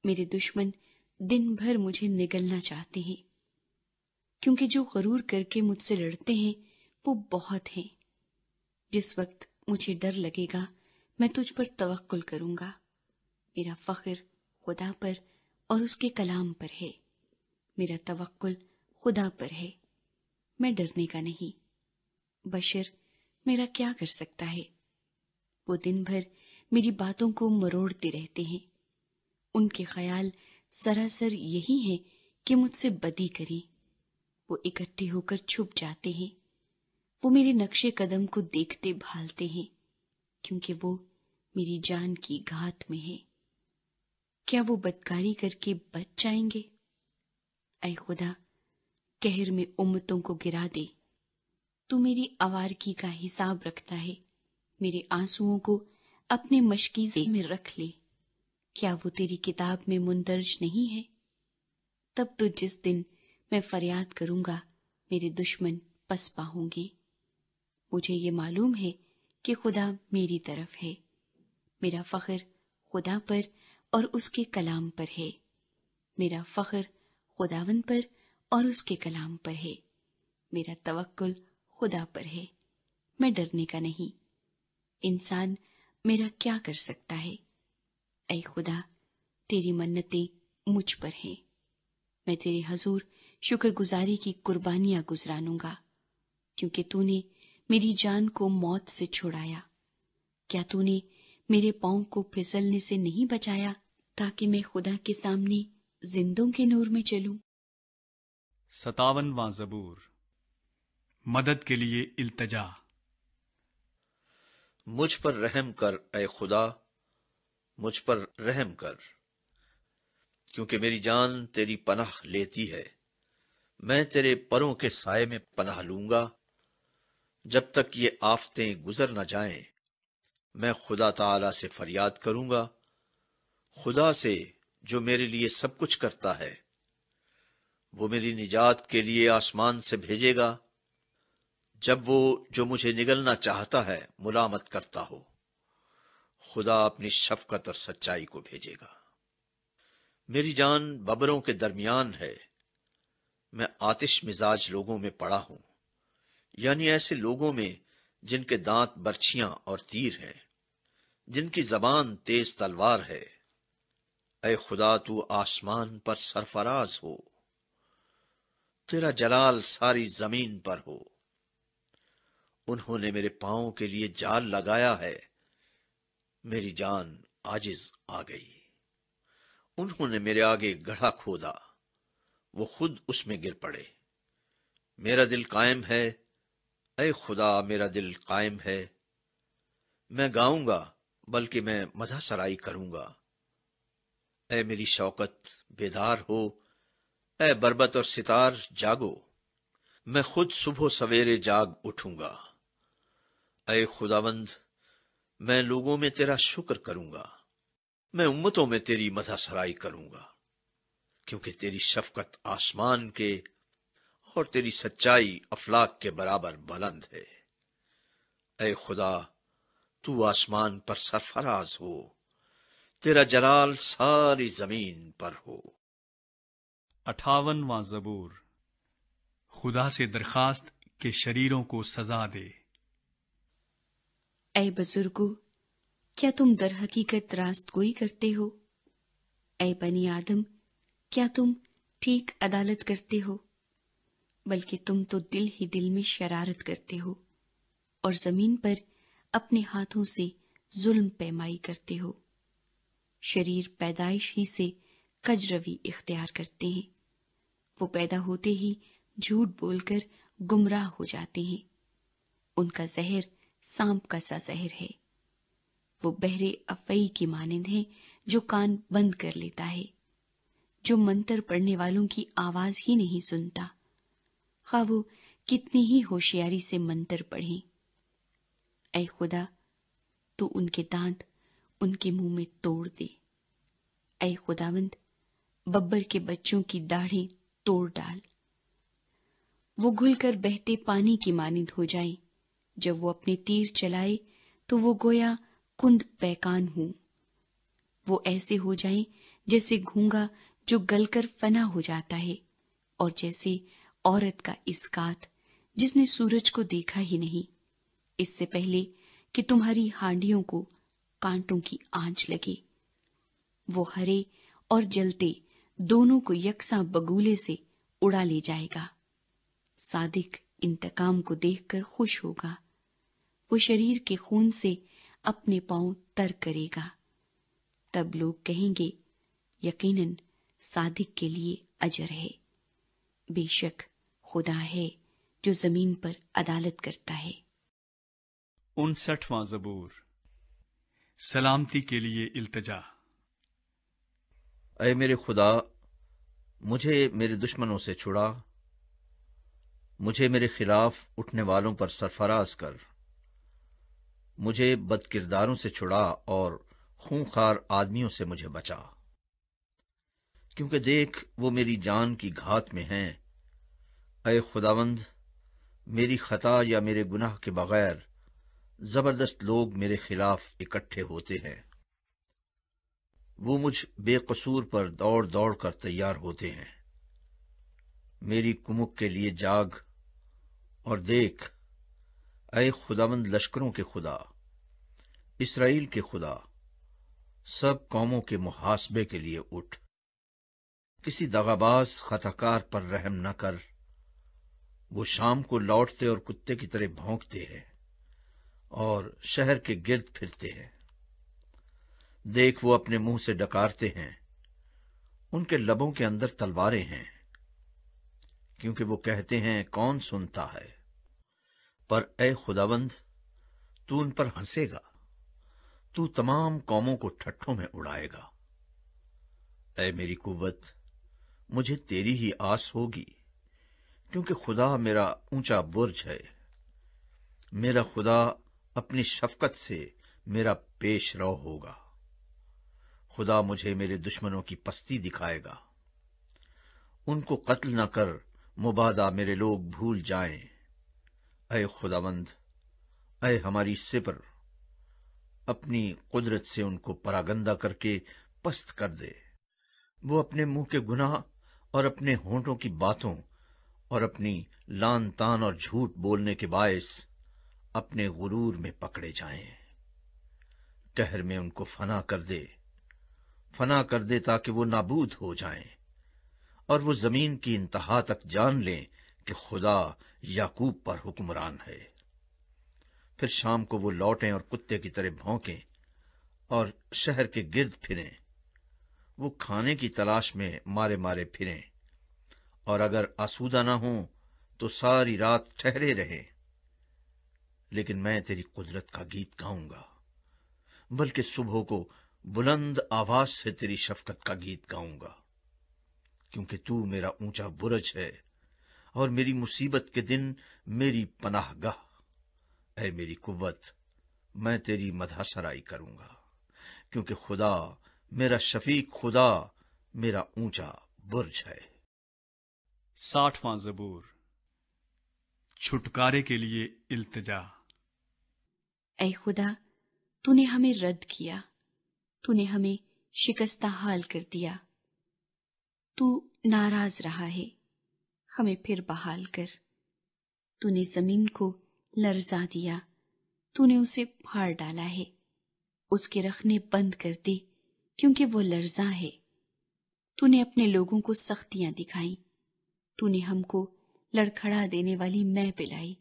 میرے دشمن دن بھر مجھے نگلنا چاہتے ہیں۔ کیونکہ جو غرور کر کے مجھ سے لڑتے ہیں، وہ بہت ہیں۔ جس وقت مجھے ڈر لگے گا، میں تجھ پر توکل کروں گا۔ میرا فخر خدا پر اور اس کے کلام پر ہے۔ میرا توکل خدا پر ہے۔ میں ڈرنے کا نہیں۔ بشر، میرا کیا کر سکتا ہے؟ وہ دن بھر میری باتوں کو مروڑتے رہتے ہیں۔ ان کے خیال سراسر یہی ہے کہ مجھ سے بدی کریں۔ وہ اکٹھے ہو کر چھپ جاتے ہیں۔ وہ میرے نقشے قدم کو دیکھتے بھالتے ہیں، کیونکہ وہ میری جان کی گھات میں ہے کیا وہ بدکاری کر کے بچ جائیں گے؟ اے خدا کہر میں امتوں کو گرا دے۔ تو میری آوارکی کا حساب رکھتا ہے۔ میرے آنسوؤں کو اپنے مشکیزے میں رکھ لے۔ کیا وہ تیری کتاب میں مندرج نہیں ہے؟ تب تو جس دن میں فریاد کروں گا، میرے دشمن پس پاؤں گے۔ مجھے یہ معلوم ہے کہ خدا میری طرف ہے۔ میرا فخر خدا پر اور اس کے کلام پر ہے۔ میرا فخر خداون پر اور اس کے کلام پر ہے۔ میرا توکل خدا پر ہے۔ میں ڈرنے کا نہیں۔ انسان میرا کیا کر سکتا ہے؟ اے خدا، تیری منتیں مجھ پر ہیں۔ میں تیرے حضور شکر گزاری کی قربانیاں گزرانوں گا، کیونکہ تو نے میری جان کو موت سے چھڑایا۔ کیا تو نے میرے پاؤں کو پھسلنے سے نہیں بچایا؟ تاکہ میں خدا کے سامنے زندوں کے نور میں چلوں۔ ستاون واں زبور۔ مدد کے لیے التجا۔ مجھ پر رحم کر اے خدا مجھ پر رحم کر کیونکہ میری جان تیری پناہ لیتی ہے۔ میں تیرے پروں کے سائے میں پناہ لوں گا۔ جب تک یہ آفتیں گزر نہ جائیں میں خدا تعالی سے فریاد کروں گا۔ خدا سے جو میرے لیے سب کچھ کرتا ہے، وہ میری نجات کے لیے آسمان سے بھیجے گا، جب وہ جو مجھے نگلنا چاہتا ہے ملامت کرتا ہو۔ خدا اپنی شفقت اور سچائی کو بھیجے گا۔ میری جان ببروں کے درمیان ہے۔ میں آتش مزاج لوگوں میں پڑا ہوں یعنی ایسے لوگوں میں جن کے دانت برچیاں اور تیر ہیں، جن کی زبان تیز تلوار ہے۔ اے خدا تو آسمان پر سرفراز ہو۔ تیرا جلال ساری زمین پر ہو۔ انہوں نے میرے پاؤں کے لیے جال لگایا ہے۔ میری جان آجز آ گئی۔ انہوں نے میرے آگے گڑھا کھودا۔ وہ خود اس میں گر پڑے۔ میرا دل قائم ہے۔ اے خدا، میرا دل قائم ہے۔ میں گاؤں گا، بلکہ میں مزہ سرائی کروں گا۔ اے میری شوکت، بیدار ہو۔ اے بربت اور ستار، جاگو۔ میں خود صبح سویرے جاگ اٹھوں گا۔ اے خداوند، میں لوگوں میں تیرا شکر کروں گا۔ میں امتوں میں تیری مزہ سرائی کروں گا۔ کیونکہ تیری شفقت آسمان کے اور تیری سچائی افلاق کے برابر بلند ہے۔ اے خدا، تو آسمان پر سرفراز ہو۔ تیرا جلال ساری زمین پر ہو۔ اٹھاون واں زبور۔ خدا سے درخواست کے شریروں کو سزا دے۔ اے بزرگو کیا تم در حقیقت راست گوئی کرتے ہو؟ اے بنی آدم کیا تم ٹھیک عدالت کرتے ہو؟ بلکہ تم تو دل ہی دل میں شرارت کرتے ہو اور زمین پر اپنے ہاتھوں سے ظلم پیمائی کرتے ہو۔ شریر پیدائش ہی سے کج روی اختیار کرتے ہیں۔ وہ پیدا ہوتے ہی جھوٹ بول کر گمراہ ہو جاتے ہیں۔ ان کا زہر سانپ کا سا زہر ہے۔ وہ بہرے افئی کی مانند ہے جو کان بند کر لیتا ہے۔ جو منتر پڑھنے والوں کی آواز ہی نہیں سنتا۔ خواہ وہ کتنی ہی ہوشیاری سے منتر پڑھیں۔ اے خدا، تو ان کے دانت ان کے منہ میں توڑ دے۔ اے خداوند، ببر کے بچوں کی داڑھیں توڑ ڈال۔ وہ گھل کر بہتے پانی کی مانند ہو جائیں۔ جب وہ اپنے تیر چلائے تو وہ گویا کند پیکان ہوں۔ وہ ایسے ہو جائیں جیسے گھونگا جو گل کر فنا ہو جاتا ہے، اور جیسے عورت کا اسکات جس نے سورج کو دیکھا ہی نہیں۔ اس سے پہلے کہ تمہاری ہانڈیوں کو کانٹوں کی آنچ لگے وہ ہرے اور جلتے دونوں کو یکساں بگولے سے اڑا لے جائے گا۔ صادق انتقام کو دیکھ کر خوش ہوگا۔ وہ شریر کے خون سے اپنے پاؤں تر کرے گا۔ تب لوگ کہیں گے، یقیناً صادق کے لیے اجر ہے۔ بے شک خدا ہے جو زمین پر عدالت کرتا ہے۔ انسٹھواں زبور سلامتی کے لیے التجا۔ اے میرے خدا، مجھے میرے دشمنوں سے چھڑا۔ مجھے میرے خلاف اٹھنے والوں پر سرفراز کر۔ مجھے بد کرداروں سے چھڑا اور خونخوار آدمیوں سے مجھے بچا۔ کیونکہ دیکھ، وہ میری جان کی گھات میں ہیں۔ اے خداوند، میری خطا یا میرے گناہ کے بغیر زبردست لوگ میرے خلاف اکٹھے ہوتے ہیں۔ وہ مجھ بے قصور پر دوڑ دوڑ کر تیار ہوتے ہیں۔ میری کمک کے لیے جاگ اور دیکھ۔ اے خداوند لشکروں کے خدا، اسرائیل کے خدا، سب قوموں کے محاسبے کے لیے اٹھ۔ کسی دغاباز خطاکار پر رحم نہ کر۔ وہ شام کو لوٹتے اور کتے کی طرح بھونکتے ہیں۔ اور شہر کے گرد پھرتے ہیں۔ دیکھ وہ اپنے منہ سے ڈکارتے ہیں۔ ان کے لبوں کے اندر تلواریں ہیں۔ کیونکہ وہ کہتے ہیں، کون سنتا ہے؟ پر اے خداوند، تو ان پر ہنسے گا۔ تو تمام قوموں کو ٹھٹھوں میں اڑائے گا۔ اے میری قوت، مجھے تیری ہی آس ہوگی۔ کیونکہ خدا میرا اونچا برج ہے۔ میرا خدا اپنی شفقت سے میرا پیش رو ہوگا۔ خدا مجھے میرے دشمنوں کی پستی دکھائے گا۔ ان کو قتل نہ کر مبادہ میرے لوگ بھول جائیں۔ اے خداوند، اے ہماری سپر اپنی قدرت سے ان کو پراگندہ کر کے پست کر دے۔ وہ اپنے منہ کے گناہ اور اپنے ہونٹوں کی باتوں اور اپنی لان تان اور جھوٹ بولنے کے باعث اپنے غرور میں پکڑے جائیں۔ کہر میں ان کو فنا کر دے۔ فنا کر دے تاکہ وہ نابود ہو جائیں۔ اور وہ زمین کی انتہا تک جان لیں کہ خدا یعقوب پر حکمران ہے۔ پھر شام کو وہ لوٹیں اور کتے کی طرح بھونکیں اور شہر کے گرد پھریں۔ وہ کھانے کی تلاش میں مارے مارے پھریں۔ اور اگر آسودہ نہ ہوں تو ساری رات ٹھہرے رہیں۔ لیکن میں تیری قدرت کا گیت گاؤں گا، بلکہ صبح کو بلند آواز سے تیری شفقت کا گیت گاؤں گا، کیونکہ تو میرا اونچا برج ہے اور میری مصیبت کے دن میری پناہ گاہ۔ اے میری قوت، میں تیری مدح سرائی کروں گا، کیونکہ خدا میرا شفیق، خدا میرا اونچا برج ہے۔ ساٹھواں زبور چھٹکارے کے لیے التجا۔ اے خدا، تو نے ہمیں رد کیا، تو نے ہمیں شکستہ حال کر دیا۔ تو ناراض رہا ہے، ہمیں پھر بحال کر۔ تو نے زمین کو لرزا دیا، تو نے اسے پھاڑ ڈالا ہے۔ اس کے رکھنے بند کر دے، کیونکہ وہ لرزا ہے۔ تو نے اپنے لوگوں کو سختیاں دکھائی تو نے ہم کو لڑکھڑا دینے والی میں پلائی۔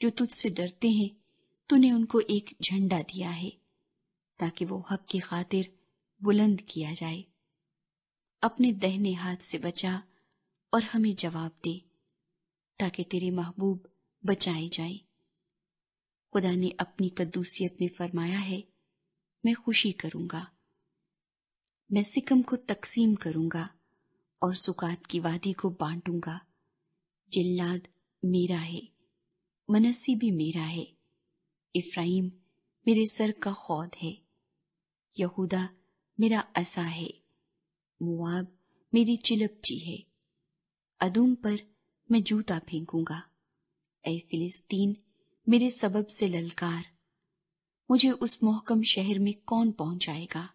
جو تجھ سے ڈرتے ہیں، تو نے ان کو ایک جھنڈا دیا ہے، تاکہ وہ حق کی خاطر بلند کیا جائے۔ اپنے دہنے ہاتھ سے بچا اور ہمیں جواب دے، تاکہ تیرے محبوب بچائے جائیں۔ خدا نے اپنی قدوسیت میں فرمایا ہے، میں خوشی کروں گا۔ میں سکم کو تقسیم کروں گا اور سکات کی وادی کو بانٹوں گا۔ جلاد میرا ہے، منسی بھی میرا ہے۔ افراہیم میرے سر کا خود ہے۔ یہودا میرا اصا ہے۔ مواب میری چلپچی ہے۔ ادوم پر میں جوتا پھینکوں گا۔ اے فلسطین، میرے سبب سے للکار، مجھے اس محکم شہر میں کون پہنچائے گا؟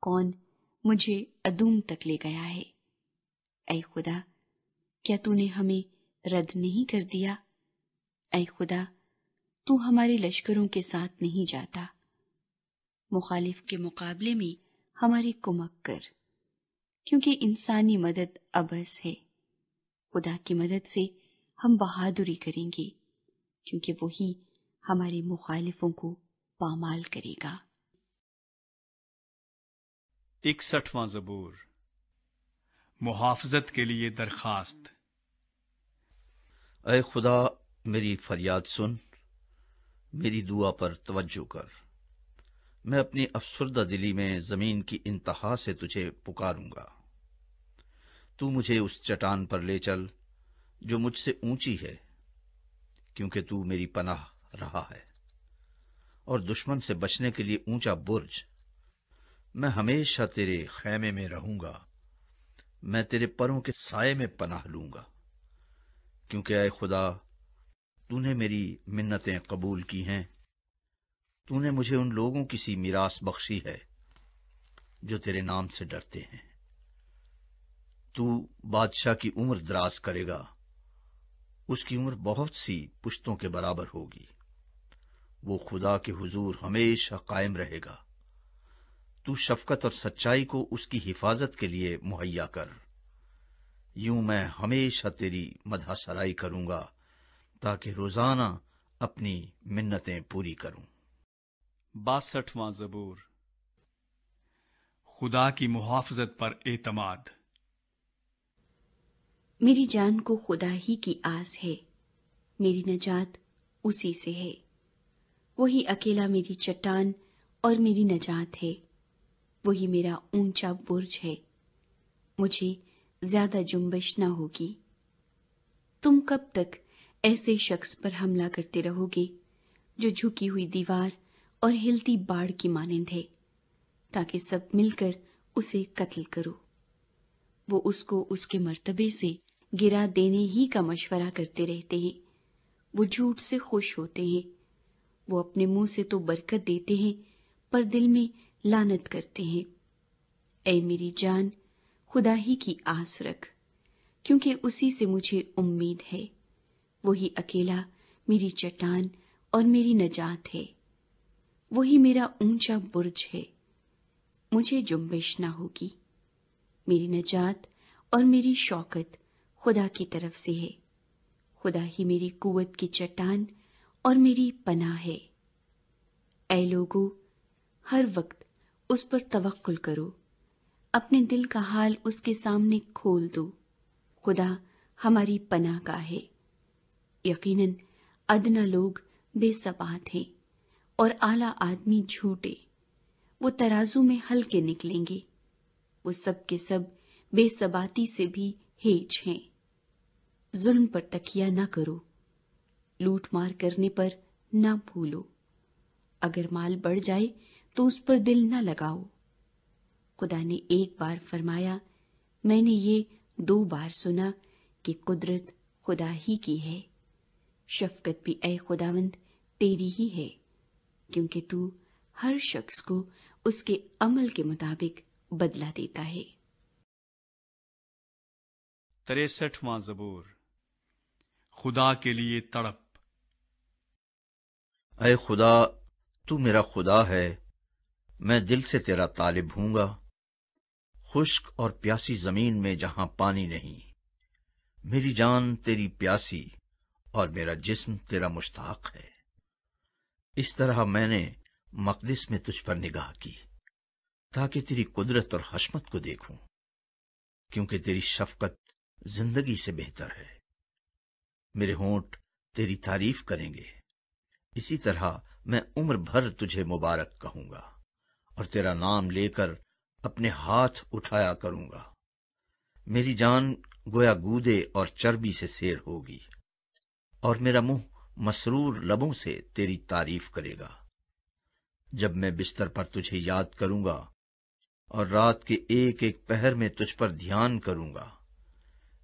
کون مجھے ادوم تک لے گیا ہے؟ اے خدا کیا تو نے ہمیں رد نہیں کر دیا؟ اے خدا، تو ہمارے لشکروں کے ساتھ نہیں جاتا۔ مخالف کے مقابلے میں ہماری کمک کر، کیونکہ انسانی مدد ابس ہے۔ خدا کی مدد سے ہم بہادری کریں گے، کیونکہ وہی ہمارے مخالفوں کو پامال کرے گا۔ اکسٹھواں زبور، محافظت کے لیے درخواست۔ اے خدا، میری فریاد سن، میری دعا پر توجہ کر۔ میں اپنی افسردہ دلی میں زمین کی انتہا سے تجھے پکاروں گا۔ تو مجھے اس چٹان پر لے چل جو مجھ سے اونچی ہے، کیونکہ تو میری پناہ رہا ہے۔ اور دشمن سے بچنے کے لیے اونچا برج۔ میں ہمیشہ تیرے خیمے میں رہوں گا، میں تیرے پروں کے سائے میں پناہ لوں گا۔ کیونکہ اے خدا، تو نے میری منتیں قبول کی ہیں۔ تو نے مجھے ان لوگوں کی سی میراث بخشی ہے جو تیرے نام سے ڈرتے ہیں۔ تو بادشاہ کی عمر دراز کرے گا، اس کی عمر بہت سی پشتوں کے برابر ہوگی۔ وہ خدا کے حضور ہمیشہ قائم رہے گا۔ تو شفقت اور سچائی کو اس کی حفاظت کے لیے مہیا کر۔ یوں میں ہمیشہ تیری مدح سرائی کروں گا تاکہ روزانہ اپنی منتیں پوری کروں۔ باسٹھواں زبور۔ خدا کی محافظت پر اعتماد۔ میری جان کو خدا ہی کی آس ہے میری نجات اسی سے ہے۔ وہی اکیلا میری چٹان اور میری نجات ہے وہی میرا اونچا برج ہے۔ مجھے زیادہ جنبش نہ ہوگی۔ تم کب تک ایسے شخص پر حملہ کرتے رہو گے جو جھکی ہوئی دیوار اور ہلتی باڑ کی مانند ہے، تاکہ سب مل کر اسے قتل کرو۔ وہ اس کو اس کے مرتبے سے گرا دینے ہی کا مشورہ کرتے رہتے ہیں۔ وہ جھوٹ سے خوش ہوتے ہیں۔ وہ اپنے منہ سے تو برکت دیتے ہیں، پر دل میں لانت کرتے ہیں۔ اے میری جان خدا ہی کی آس رکھ، کیونکہ اسی سے مجھے امید ہے۔ وہی اکیلا میری چٹان اور میری نجات ہے۔ وہی میرا اونچا برج ہے۔ مجھے جنبش نہ ہوگی۔ میری نجات اور میری شوکت خدا کی طرف سے ہے۔ خدا ہی میری قوت کی چٹان اور میری پناہ ہے۔ اے لوگو، ہر وقت اس پر توکل کرو۔ اپنے دل کا حال اس کے سامنے کھول دو۔ خدا ہماری پناہ کا ہے۔ یقیناً ادنا لوگ بے سبات ہیں اور اعلی آدمی جھوٹے۔ وہ ترازو میں ہلکے نکلیں گے۔ وہ سب کے سب بے سباتی سے بھی ہیج ہیں۔ ظلم پر تکیا نہ کرو۔ لوٹ مار کرنے پر نہ بھولو۔ اگر مال بڑھ جائے تو اس پر دل نہ لگاؤ۔ خدا نے ایک بار فرمایا میں نے یہ دو بار سنا کہ قدرت خدا ہی کی ہے۔ شفقت بھی اے خداوند تیری ہی ہے کیونکہ تو ہر شخص کو اس کے عمل کے مطابق بدلا دیتا ہے۔ تریسٹھواں زبور خدا کے لیے تڑپ۔ اے خدا تو میرا خدا ہے میں دل سے تیرا طالب ہوں گا۔ خشک اور پیاسی زمین میں جہاں پانی نہیں۔ میری جان تیری پیاسی اور میرا جسم تیرا مشتاق ہے۔ اس طرح میں نے مقدس میں تجھ پر نگاہ کی تاکہ تیری قدرت اور حشمت کو دیکھوں، کیونکہ تیری شفقت زندگی سے بہتر ہے۔ میرے ہونٹ تیری تعریف کریں گے۔ اسی طرح میں عمر بھر تجھے مبارک کہوں گا اور تیرا نام لے کر اپنے ہاتھ اٹھایا کروں گا۔ میری جان گویا گودے اور چربی سے سیر ہوگی اور میرا منہ مسرور لبوں سے تیری تعریف کرے گا۔ جب میں بستر پر تجھے یاد کروں گا اور رات کے ایک ایک پہر میں تجھ پر دھیان کروں گا،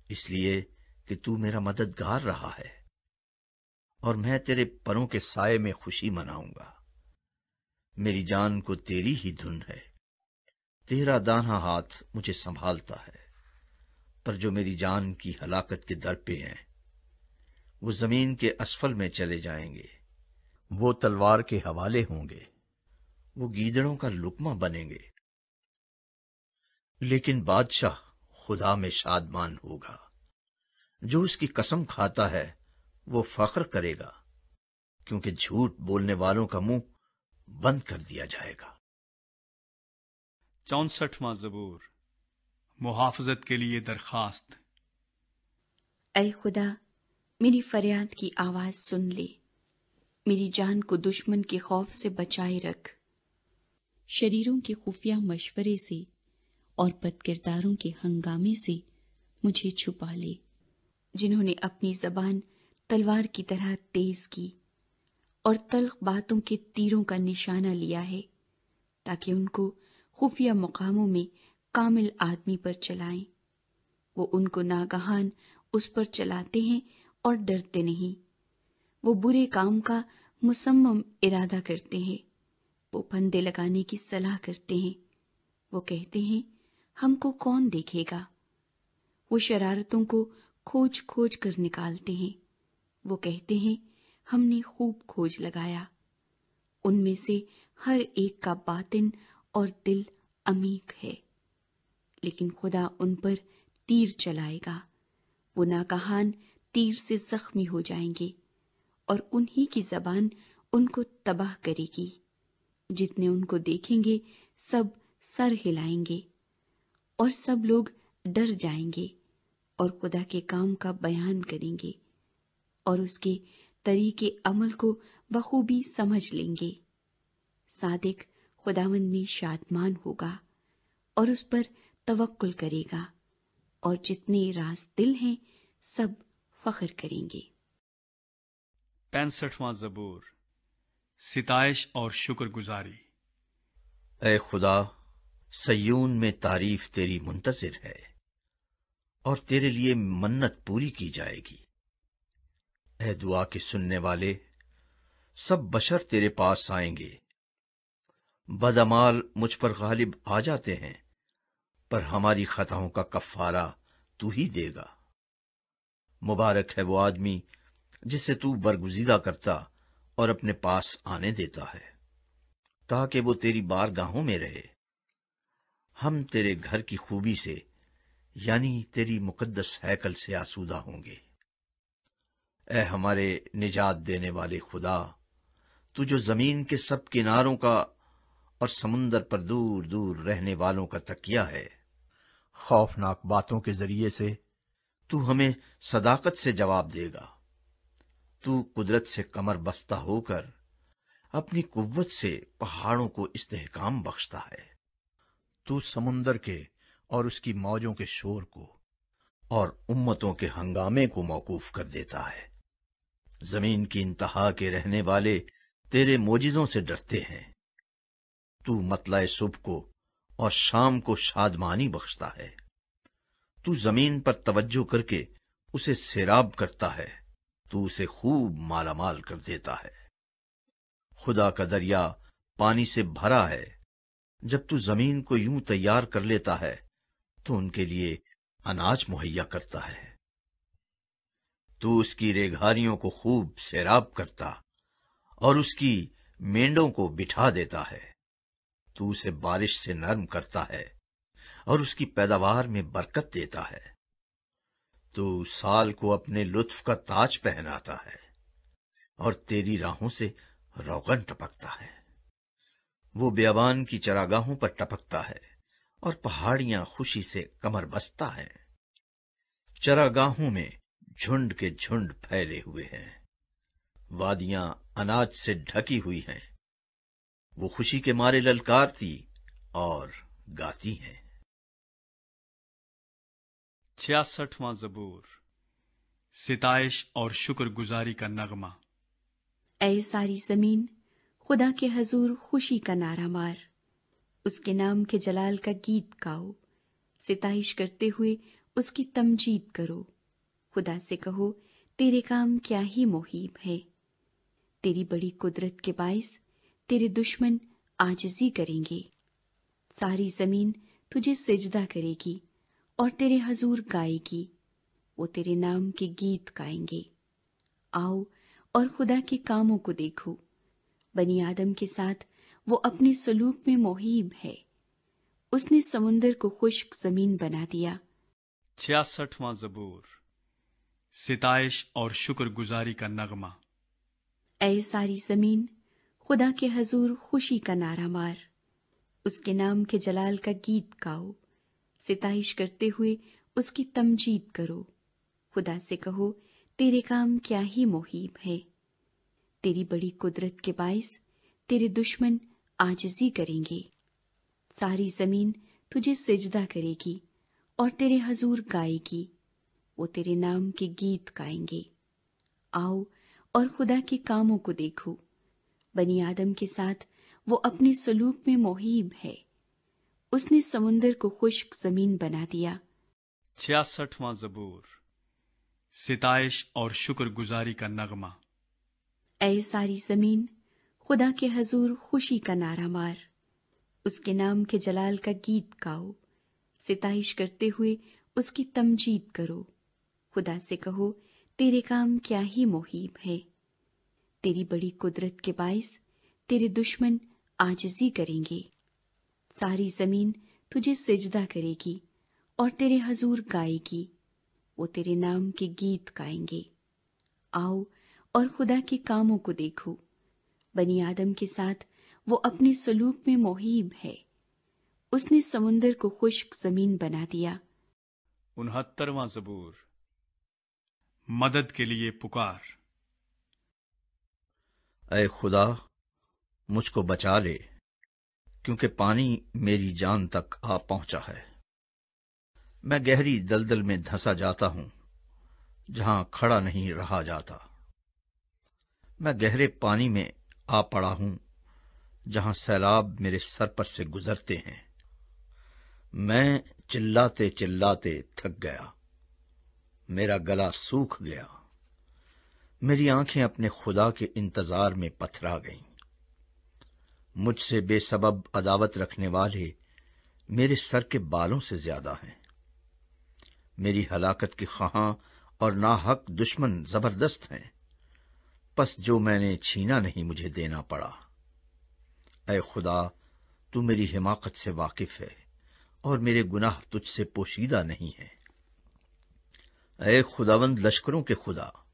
اس لیے کہ تو میرا مددگار رہا ہے اور میں تیرے پروں کے سائے میں خوشی مناؤں گا۔ میری جان کو تیری ہی دھن ہے۔ تیرا دانا ہاتھ مجھے سنبھالتا ہے، پر جو میری جان کی ہلاکت کے در پہ ہیں، وہ زمین کے اسفل میں چلے جائیں گے۔ وہ تلوار کے حوالے ہوں گے۔ وہ گیدڑوں کا لکما بنیں گے۔ لیکن بادشاہ خدا میں شادمان ہوگا۔ جو اس کی قسم کھاتا ہے، وہ فخر کرے گا، کیونکہ جھوٹ بولنے والوں کا منہ بند کر دیا جائے گا۔ چونسٹھواں زبور، محافظت کے لیے درخواست۔ اے خدا، میری فریاد کی آواز سن لے۔ میری جان کو دشمن کے خوف سے بچائے رکھ۔ شریروں کے خفیہ مشورے سے اور بد کرداروں کے ہنگامے سے مجھے چھپا لے۔ جنہوں نے اپنی زبان تلوار کی طرح تیز کی اور تلخ باتوں کے تیروں کا نشانہ لیا ہے تاکہ ان کو خفیہ مقاموں میں کامل آدمی پر چلائیں۔ وہ ان کو ناگہان اس پر چلاتے ہیں اور ڈرتے نہیں۔ وہ برے کام کا مسمم ارادہ کرتے ہیں۔ وہ پندے لگانے کی صلاح کرتے ہیں۔ وہ کہتے ہیں، ہم کو کون دیکھے گا؟ وہ شرارتوں کو کھوج کھوج کر نکالتے ہیں۔ وہ کہتے ہیں، ہم نے خوب کھوج لگایا۔ ان میں سے ہر ایک کا باطن اور دل عمیق ہے۔ لیکن خدا ان پر تیر چلائے گا۔ وہ ناکہان تیر سے زخمی ہو جائیں گے اور انہی کی زبان ان کو تباہ کرے گی۔ جتنے ان کو دیکھیں گے، سب سر ہلائیں گے اور سب لوگ ڈر جائیں گے اور خدا کے کام کا بیان کریں گے اور اس کے طریقے عمل کو بخوبی سمجھ لیں گے۔ صادق خداون میں شادمان ہوگا اور اس پر توکل کرے گا اور جتنے راز دل ہیں سب فخر کریں گے۔ پینسٹھواں زبور ستائش اور شکر گزاری۔ اے خدا سیون میں تعریف تیری منتظر ہے اور تیرے لیے منت پوری کی جائے گی۔ اے دعا کے سننے والے سب بشر تیرے پاس آئیں گے۔ بدعمال مجھ پر غالب آ جاتے ہیں، پر ہماری خطاؤں کا کفارہ تو ہی دے گا۔ مبارک ہے وہ آدمی جسے تو برگزیدہ کرتا اور اپنے پاس آنے دیتا ہے، تاکہ وہ تیری بار گاہوں میں رہے۔ ہم تیرے گھر کی خوبی سے یعنی تیری مقدس حیکل سے آسودہ ہوں گے۔ اے ہمارے نجات دینے والے خدا، تو جو زمین کے سب کناروں کا اور سمندر پر دور دور رہنے والوں کا تکیہ ہے۔ خوفناک باتوں کے ذریعے سے تو ہمیں صداقت سے جواب دے گا۔ تو قدرت سے کمر بستہ ہو کر اپنی قوت سے پہاڑوں کو استحکام بخشتا ہے۔ تو سمندر کے اور اس کی موجوں کے شور کو اور امتوں کے ہنگامے کو موقوف کر دیتا ہے۔ زمین کی انتہا کے رہنے والے تیرے موجزوں سے ڈرتے ہیں۔ تو مطلع صبح کو اور شام کو شادمانی بخشتا ہے۔ تو زمین پر توجہ کر کے اسے سیراب کرتا ہے، تو اسے خوب مالا مال کر دیتا ہے۔ خدا کا دریا پانی سے بھرا ہے، جب تو زمین کو یوں تیار کر لیتا ہے، تو ان کے لیے اناج مہیا کرتا ہے۔ تو اس کی ریگھاریوں کو خوب سیراب کرتا اور اس کی مینڈوں کو بٹھا دیتا ہے۔ تو اسے بارش سے نرم کرتا ہے اور اس کی پیداوار میں برکت دیتا ہے۔ تو سال کو اپنے لطف کا تاج پہناتا ہے اور تیری راہوں سے روغن ٹپکتا ہے۔ وہ بیابان کی چراگاہوں پر ٹپکتا ہے اور پہاڑیاں خوشی سے کمر بستا ہے۔ چراگاہوں میں جھنڈ کے جھنڈ پھیلے ہوئے ہیں۔ وادیاں اناج سے ڈھکی ہوئی ہیں۔ وہ خوشی کے مارے للکارتی اور گاتی ہیں۔ چھیاسٹھواں زبور ستائش اور شکر گزاری کا نغمہ۔ اے ساری زمین خدا کے حضور خوشی کا نعرہ مار۔ اس کے نام کے جلال کا گیت گاؤ۔ ستائش کرتے ہوئے اس کی تمجید کرو۔ خدا سے کہو تیرے کام کیا ہی محیب ہے۔ تیری بڑی قدرت کے باعث تیرے دشمن آجزی کریں گے۔ ساری زمین تجھے سجدہ کرے گی اور تیرے حضور گائے گی وہ تیرے نام کے گیت گائیں گے۔ آؤ اور خدا کے کاموں کو دیکھو۔ بنی آدم کے ساتھ وہ اپنے سلوک میں محیب ہے۔ اس نے سمندر کو خشک زمین بنا دیا۔ چھیاسٹھواں زبور ستائش اور شکر گزاری کا نغمہ۔ اے ساری زمین خدا کے حضور خوشی کا نعرہ مار۔ اس کے نام کے جلال کا گیت گاؤ۔ ستائش کرتے ہوئے اس کی تمجید کرو۔ خدا سے کہو، تیرے کام کیا ہی محیب ہے۔ تیری بڑی قدرت کے باعث تیرے دشمن آجزی کریں گے۔ ساری زمین تجھے سجدہ کرے گی اور تیرے حضور گائے گی۔ وہ تیرے نام کے گیت گائیں گے۔ آؤ اور خدا کے کاموں کو دیکھو۔ بنی آدم کے ساتھ وہ اپنے سلوک میں محیب ہے۔ اس نے سمندر کو خشک زمین بنا دیا۔ چھیاسٹھواں زبور۔ ستائش اور شکر گزاری کا نغمہ۔ اے ساری زمین خدا کے حضور خوشی کا نعرہ مار۔ اس کے نام کے جلال کا گیت گاؤ۔ ستائش کرتے ہوئے اس کی تمجید کرو۔ خدا سے کہو تیرے کام کیا ہی محیب ہے۔ تیری بڑی قدرت کے باعث تیرے دشمن آجزی کریں گے۔ ساری زمین تجھے سجدہ کرے گی اور تیرے حضور گائے گی۔ وہ تیرے نام کے گیت گائیں گے۔ آؤ اور خدا کے کاموں کو دیکھو۔ بنی آدم کے ساتھ وہ اپنے سلوک میں محیب ہے۔ اس نے سمندر کو خشک زمین بنا دیا۔ انہترواں زبور۔ مدد کے لیے پکار۔ اے خدا، مجھ کو بچا لے، کیونکہ پانی میری جان تک آ پہنچا ہے۔ میں گہری دلدل میں دھسا جاتا ہوں، جہاں کھڑا نہیں رہا جاتا۔ میں گہرے پانی میں آ پڑا ہوں، جہاں سیلاب میرے سر پر سے گزرتے ہیں۔ میں چلاتے چلاتے تھک گیا، میرا گلا سوکھ گیا۔ میری آنکھیں اپنے خدا کے انتظار میں پتھرا گئیں۔ مجھ سے بے سبب عداوت رکھنے والے میرے سر کے بالوں سے زیادہ ہیں۔ میری ہلاکت کی خواہاں اور ناحق دشمن زبردست ہیں۔ پس جو میں نے چھینا نہیں مجھے دینا پڑا۔ اے خدا، تو میری حماقت سے واقف ہے اور میرے گناہ تجھ سے پوشیدہ نہیں ہے اے خداوند، لشکروں کے خدا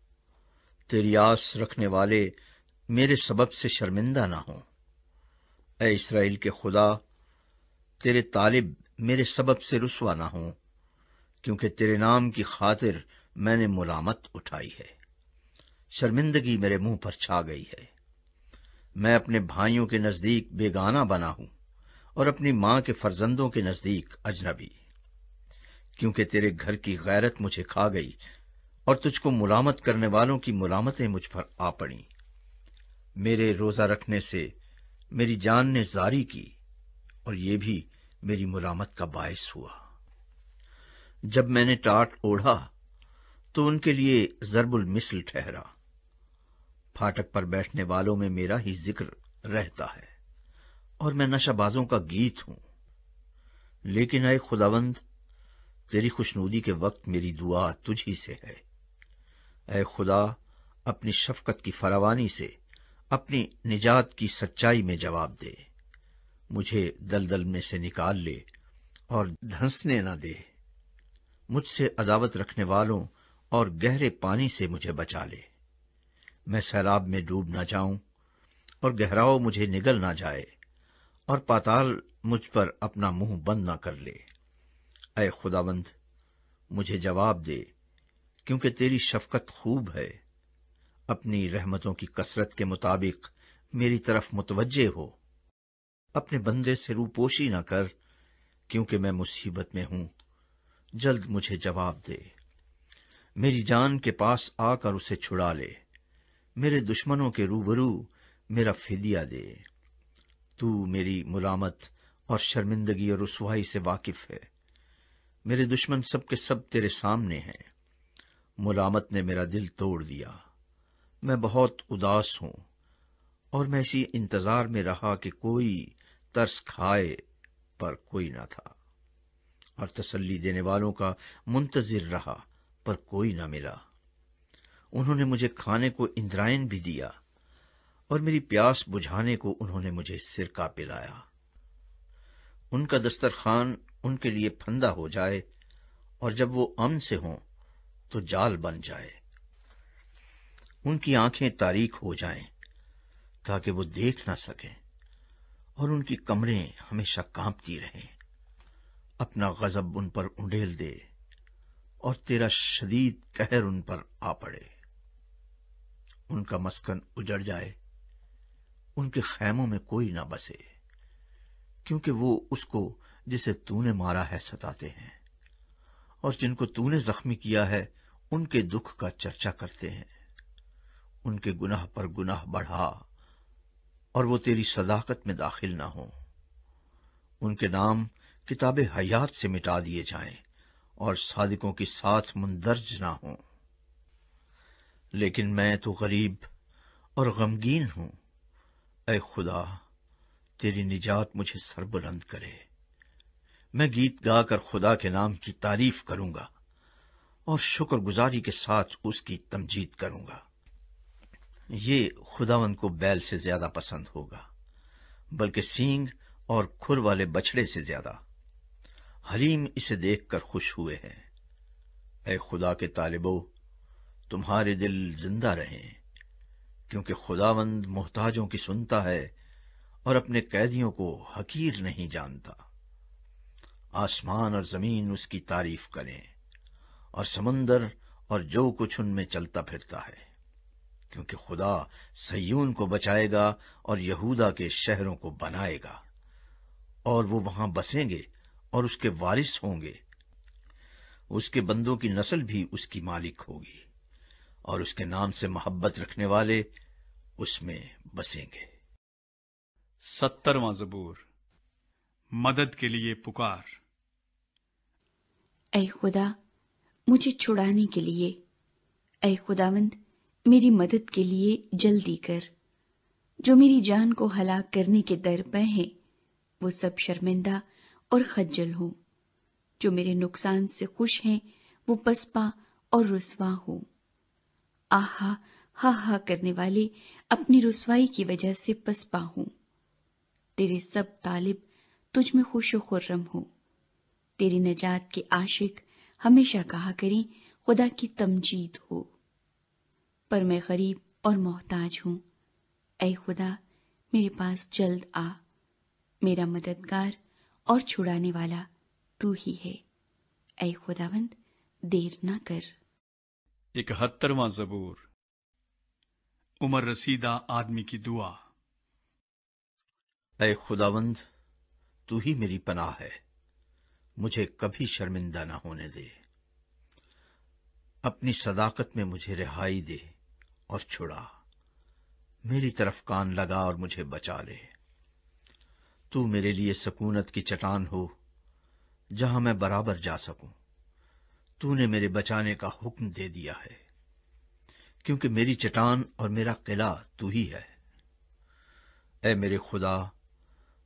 تیری آس رکھنے والے میرے سبب سے شرمندہ نہ ہوں۔ اے اسرائیل کے خدا، تیرے طالب میرے سبب سے رسوا نہ ہوں، کیونکہ تیرے نام کی خاطر میں نے ملامت اٹھائی ہے۔ شرمندگی میرے منہ پر چھا گئی ہے۔ میں اپنے بھائیوں کے نزدیک بیگانہ بنا ہوں اور اپنی ماں کے فرزندوں کے نزدیک اجنبی، کیونکہ تیرے گھر کی غیرت مجھے کھا گئی اور تجھ کو ملامت کرنے والوں کی ملامتیں مجھ پر آ پڑی میرے روزہ رکھنے سے میری جان نے زاری کی اور یہ بھی میری ملامت کا باعث ہوا۔ جب میں نے ٹاٹ اوڑھا تو ان کے لیے ضرب المثل ٹھہرا۔ پھاٹک پر بیٹھنے والوں میں میرا ہی ذکر رہتا ہے اور میں نشہ بازوں کا گیت ہوں۔ لیکن اے خداوند، تیری خوشنودی کے وقت میری دعا تجھ ہی سے ہے۔ اے خدا، اپنی شفقت کی فراوانی سے اپنی نجات کی سچائی میں جواب دے۔ مجھے دلدل میں سے نکال لے اور دھنسنے نہ دے۔ مجھ سے عداوت رکھنے والوں اور گہرے پانی سے مجھے بچا لے۔ میں سیلاب میں ڈوب نہ جاؤں اور گہراؤ مجھے نگل نہ جائے اور پاتال مجھ پر اپنا منہ بند نہ کر لے۔ اے خداوند، مجھے جواب دے۔ کیونکہ تیری شفقت خوب ہے۔ اپنی رحمتوں کی کثرت کے مطابق میری طرف متوجہ ہو۔ اپنے بندے سے روپوشی نہ کر، کیونکہ میں مصیبت میں ہوں۔ جلد مجھے جواب دے۔ میری جان کے پاس آ کر اسے چھڑا لے۔ میرے دشمنوں کے روبرو میرا فدیہ دے۔ تو میری ملامت اور شرمندگی اور رسوائی سے واقف ہے۔ میرے دشمن سب کے سب تیرے سامنے ہیں۔ ملامت نے میرا دل توڑ دیا۔ میں بہت اداس ہوں اور میں اسی انتظار میں رہا کہ کوئی ترس کھائے پر کوئی نہ تھا۔ اور تسلی دینے والوں کا منتظر رہا پر کوئی نہ ملا۔ انہوں نے مجھے کھانے کو اندرائن بھی دیا اور میری پیاس بجھانے کو انہوں نے مجھے سرکا پلایا۔ ان کا دسترخوان ان کے لیے پھندا ہو جائے اور جب وہ امن سے ہوں تو جال بن جائے۔ ان کی آنکھیں تاریخ ہو جائیں تاکہ وہ دیکھ نہ سکیں اور ان کی کمریں ہمیشہ کانپتی رہیں۔ اپنا غضب ان پر انڈیل دے اور تیرا شدید قہر ان پر آ پڑے۔ ان کا مسکن اجڑ جائے، ان کے خیموں میں کوئی نہ بسے، کیونکہ وہ اس کو جسے تو نے مارا ہے ستاتے ہیں۔ اور جن کو تو نے زخمی کیا ہے، ان کے دکھ کا چرچا کرتے ہیں۔ ان کے گناہ پر گناہ بڑھا اور وہ تیری صداقت میں داخل نہ ہوں۔ ان کے نام کتاب حیات سے مٹا دیے جائیں اور صادقوں کی ساتھ مندرج نہ ہوں۔ لیکن میں تو غریب اور غمگین ہوں۔ اے خدا، تیری نجات مجھے سر بلند کرے۔ میں گیت گا کر خدا کے نام کی تعریف کروں گا اور شکر گزاری کے ساتھ اس کی تمجید کروں گا۔ یہ خداون کو بیل سے زیادہ پسند ہوگا، بلکہ سینگ اور کھر والے بچڑے سے زیادہ۔ حلیم اسے دیکھ کر خوش ہوئے ہیں۔ اے خدا کے طالبو، تمہارے دل زندہ رہیں، کیونکہ خداوند محتاجوں کی سنتا ہے اور اپنے قیدیوں کو حقیر نہیں جانتا۔ آسمان اور زمین اس کی تعریف کریں اور سمندر اور جو کچھ ان میں چلتا پھرتا ہے، کیونکہ خدا سیون کو بچائے گا اور یہودا کے شہروں کو بنائے گا، اور وہ وہاں بسیں گے اور اس کے وارث ہوں گے۔ اس کے بندوں کی نسل بھی اس کی مالک ہوگی اور اس کے نام سے محبت رکھنے والے اس میں بسیں گے۔ سترواں زبور، مدد کے لیے پکار۔ اے خدا، مجھے چھڑانے کے لیے، اے خداوند، میری مدد کے لیے جلدی کر۔ جو میری جان کو ہلاک کرنے کے در پہ ہیں، وہ سب شرمندہ اور خجل ہوں۔ جو میرے نقصان سے خوش ہیں، وہ پسپا اور رسوا ہوں۔ آہا، ہا ہا کرنے والے اپنی رسوائی کی وجہ سے پسپا ہوں۔ تیرے سب طالب تجھ میں خوش و خرم ہوں۔ تیری نجات کے عاشق ہمیشہ کہا کریں خدا کی تمجید ہو۔ پر میں غریب اور محتاج ہوں۔ اے خدا میرے پاس جلد آ۔ میرا مددگار اور چھڑانے والا تو ہی ہے۔ اے خداوند دیر نہ کر۔ اکہترواں زبور۔ عمر رسیدہ آدمی کی دعا۔ اے خداوند تو ہی میری پناہ ہے۔ مجھے کبھی شرمندہ نہ ہونے دے۔ اپنی صداقت میں مجھے رہائی دے اور چھڑا۔ میری طرف کان لگا اور مجھے بچا لے۔ تو میرے لیے سکونت کی چٹان ہو جہاں میں برابر جا سکوں۔ تو نے میرے بچانے کا حکم دے دیا ہے۔ کیونکہ میری چٹان اور میرا قلعہ تو ہی ہے۔ اے میرے خدا،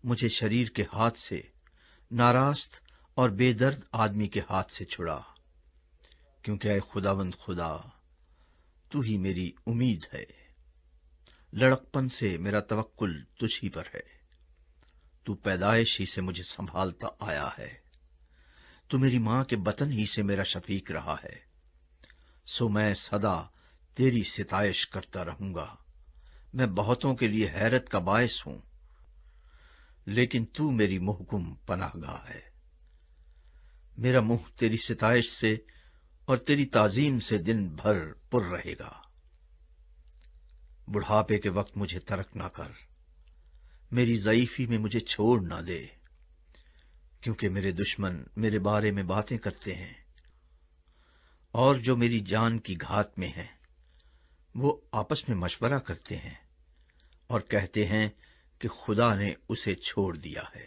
مجھے شریر کے ہاتھ سے ناراست اور بے درد آدمی کے ہاتھ سے چھڑا۔ کیونکہ اے خداوند خدا، تو ہی میری امید ہے۔ لڑکپن سے میرا توکل تجھ ہی پر ہے۔ تو پیدائش ہی سے مجھے سنبھالتا آیا ہے۔ تو میری ماں کے بطن ہی سے میرا شفیق رہا ہے۔ سو میں سدا تیری ستائش کرتا رہوں گا۔ میں بہتوں کے لیے حیرت کا باعث ہوں۔ لیکن تو میری محکم پناہ گاہ ہے۔ میرا منہ تیری ستائش سے اور تیری تعظیم سے دن بھر پر رہے گا۔ بڑھاپے کے وقت مجھے ترک نہ کر۔ میری ضعیفی میں مجھے چھوڑ نہ دے۔ کیونکہ میرے دشمن میرے بارے میں باتیں کرتے ہیں۔ اور جو میری جان کی گھات میں ہیں، وہ آپس میں مشورہ کرتے ہیں اور کہتے ہیں کہ خدا نے اسے چھوڑ دیا ہے۔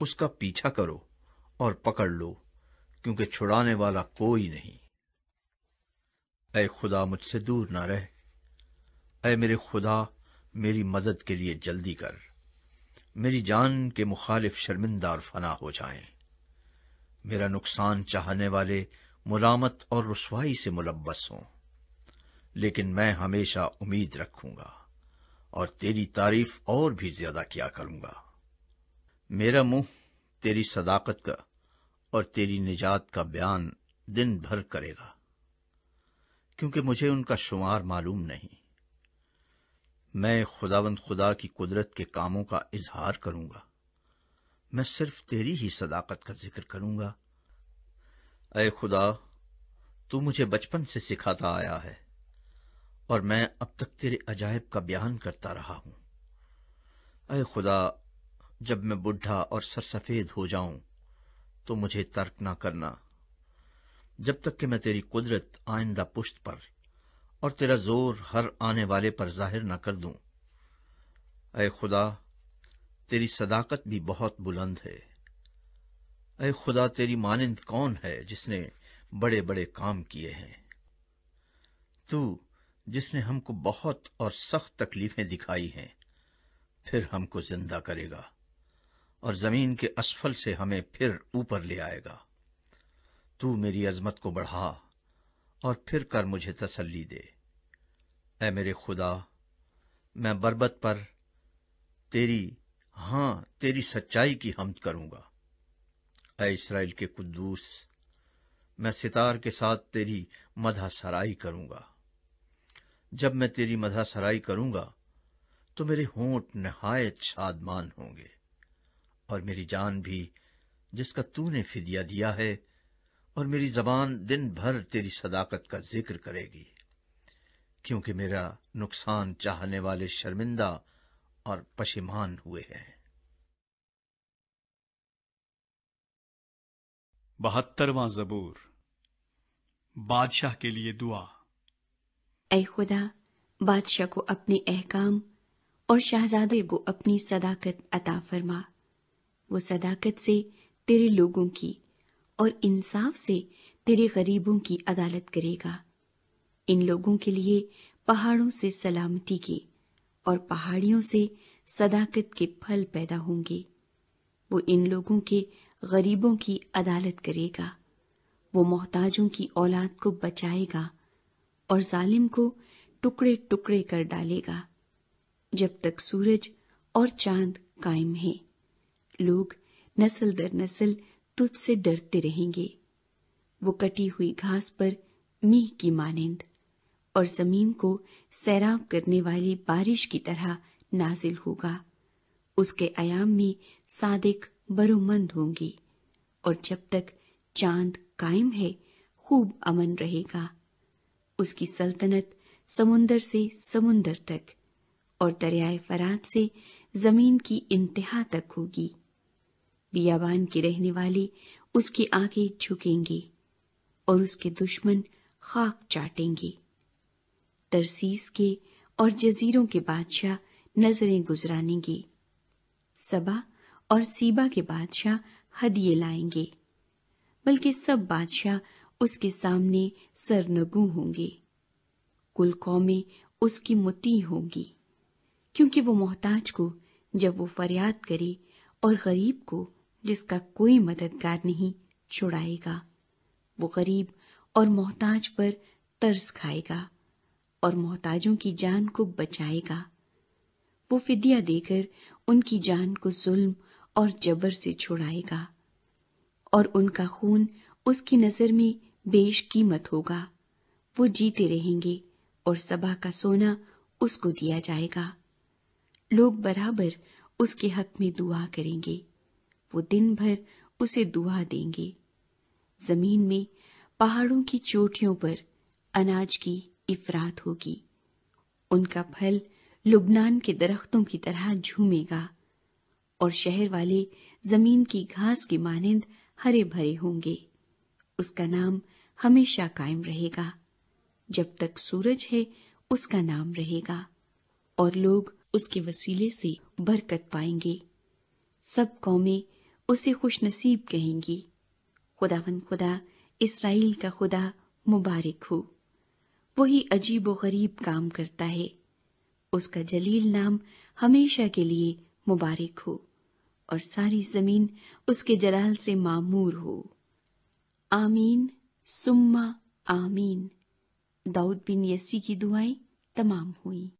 اس کا پیچھا کرو۔ اور پکڑ لو، کیونکہ چھڑانے والا کوئی نہیں۔ اے خدا، مجھ سے دور نہ رہ۔ اے میرے خدا، میری مدد کے لیے جلدی کر۔ میری جان کے مخالف شرمندہ اور فنا ہو جائیں۔ میرا نقصان چاہنے والے ملامت اور رسوائی سے ملبس ہوں۔ لیکن میں ہمیشہ امید رکھوں گا اور تیری تعریف اور بھی زیادہ کیا کروں گا۔ میرا منہ تیری صداقت کا اور تیری نجات کا بیان دن بھر کرے گا۔ کیونکہ مجھے ان کا شمار معلوم نہیں۔ میں خداوند خدا کی قدرت کے کاموں کا اظہار کروں گا۔ میں صرف تیری ہی صداقت کا ذکر کروں گا۔ اے خدا، تو مجھے بچپن سے سکھاتا آیا ہے اور میں اب تک تیرے عجائب کا بیان کرتا رہا ہوں۔ اے خدا، جب میں بڈھا اور سرسفید ہو جاؤں تو مجھے ترک نہ کرنا۔ جب تک کہ میں تیری قدرت آئندہ پشت پر اور تیرا زور ہر آنے والے پر ظاہر نہ کر دوں۔ اے خدا، تیری صداقت بھی بہت بلند ہے۔ اے خدا، تیری مانند کون ہے جس نے بڑے بڑے کام کیے ہیں؟ تو جس نے ہم کو بہت اور سخت تکلیفیں دکھائی ہیں، پھر ہم کو زندہ کرے گا۔ اور زمین کے اسفل سے ہمیں پھر اوپر لے آئے گا۔ تو میری عظمت کو بڑھا اور پھر کر مجھے تسلی دے۔ اے میرے خدا، میں بربت پر تیری ہاں تیری سچائی کی حمد کروں گا۔ اے اسرائیل کے قدوس، میں ستار کے ساتھ تیری مدح سرائی کروں گا۔ جب میں تیری مدح سرائی کروں گا، تو میرے ہونٹ نہایت شادمان ہوں گے۔ اور میری جان بھی جس کا تو نے فدیہ دیا ہے اور میری زبان دن بھر تیری صداقت کا ذکر کرے گی۔ کیونکہ میرا نقصان چاہنے والے شرمندہ اور پشیمان ہوئے ہیں۔ بہترواں زبور بادشاہ کے لیے دعا۔ اے خدا بادشاہ کو اپنے احکام اور شہزادے کو اپنی صداقت عطا فرما۔ وہ صداقت سے تیرے لوگوں کی اور انصاف سے تیرے غریبوں کی عدالت کرے گا۔ ان لوگوں کے لیے پہاڑوں سے سلامتی کے اور پہاڑیوں سے صداقت کے پھل پیدا ہوں گے۔ وہ ان لوگوں کے غریبوں کی عدالت کرے گا۔ وہ محتاجوں کی اولاد کو بچائے گا اور ظالم کو ٹکڑے ٹکڑے کر ڈالے گا۔ جب تک سورج اور چاند قائم ہے لوگ نسل در نسل تجھ سے ڈرتے رہیں گے۔ وہ کٹی ہوئی گھاس پر میہ کی مانند اور زمین کو سیراب کرنے والی بارش کی طرح نازل ہوگا۔ اس کے ایام میں صادق برو مند ہوں گے اور جب تک چاند قائم ہے، خوب امن رہے گا۔ اس کی سلطنت سمندر سے سمندر تک اور دریائے فرات سے زمین کی انتہا تک ہوگی۔ بیابان کے رہنے والے اس کی آگے جھکیں گے اور اس کے دشمن خاک چاٹیں گے ترسیس کے اور جزیروں کے بادشاہ نظریں گزرانیں گے سبا اور سیبا کے بادشاہ ہدیے لائیں گے، بلکہ سب بادشاہ اس کے سامنے سرنگو ہوں گے۔ کل قومیں اس کی متی ہوں گی، کیونکہ وہ محتاج کو جب وہ فریاد کرے اور غریب کو جس کا کوئی مددگار نہیں، چھڑائے گا۔ وہ غریب اور محتاج پر ترس کھائے گا اور محتاجوں کی جان کو بچائے گا۔ وہ فدیہ دے کر ان کی جان کو ظلم اور جبر سے چھڑائے گا اور ان کا خون اس کی نظر میں بیش قیمت ہوگا۔ وہ جیتے رہیں گے اور سبا کا سونا اس کو دیا جائے گا۔ لوگ برابر اس کے حق میں دعا کریں گے۔ وہ دن بھر اسے دعا دیں گے۔ زمین میں پہاڑوں کی چوٹیوں پر اناج کی افراد ہوگی۔ ان کا پھل لبنان کے درختوں کی طرح جھومے گا اور شہر والے زمین کی گھاس کی مانند ہرے بھرے ہوں گے۔ اس کا نام ہمیشہ قائم رہے گا۔ جب تک سورج ہے، اس کا نام رہے گا اور لوگ اس کے وسیلے سے برکت پائیں گے۔ سب قومیں اسے خوش نصیب کہیں گی۔ خدا ون خدا، اسرائیل کا خدا مبارک ہو۔ وہی عجیب و غریب کام کرتا ہے۔ اس کا جلیل نام ہمیشہ کے لیے مبارک ہو اور ساری زمین اس کے جلال سے معمور ہو۔ آمین سما آمین۔ داؤد بن یسی کی دعائیں تمام ہوئیں۔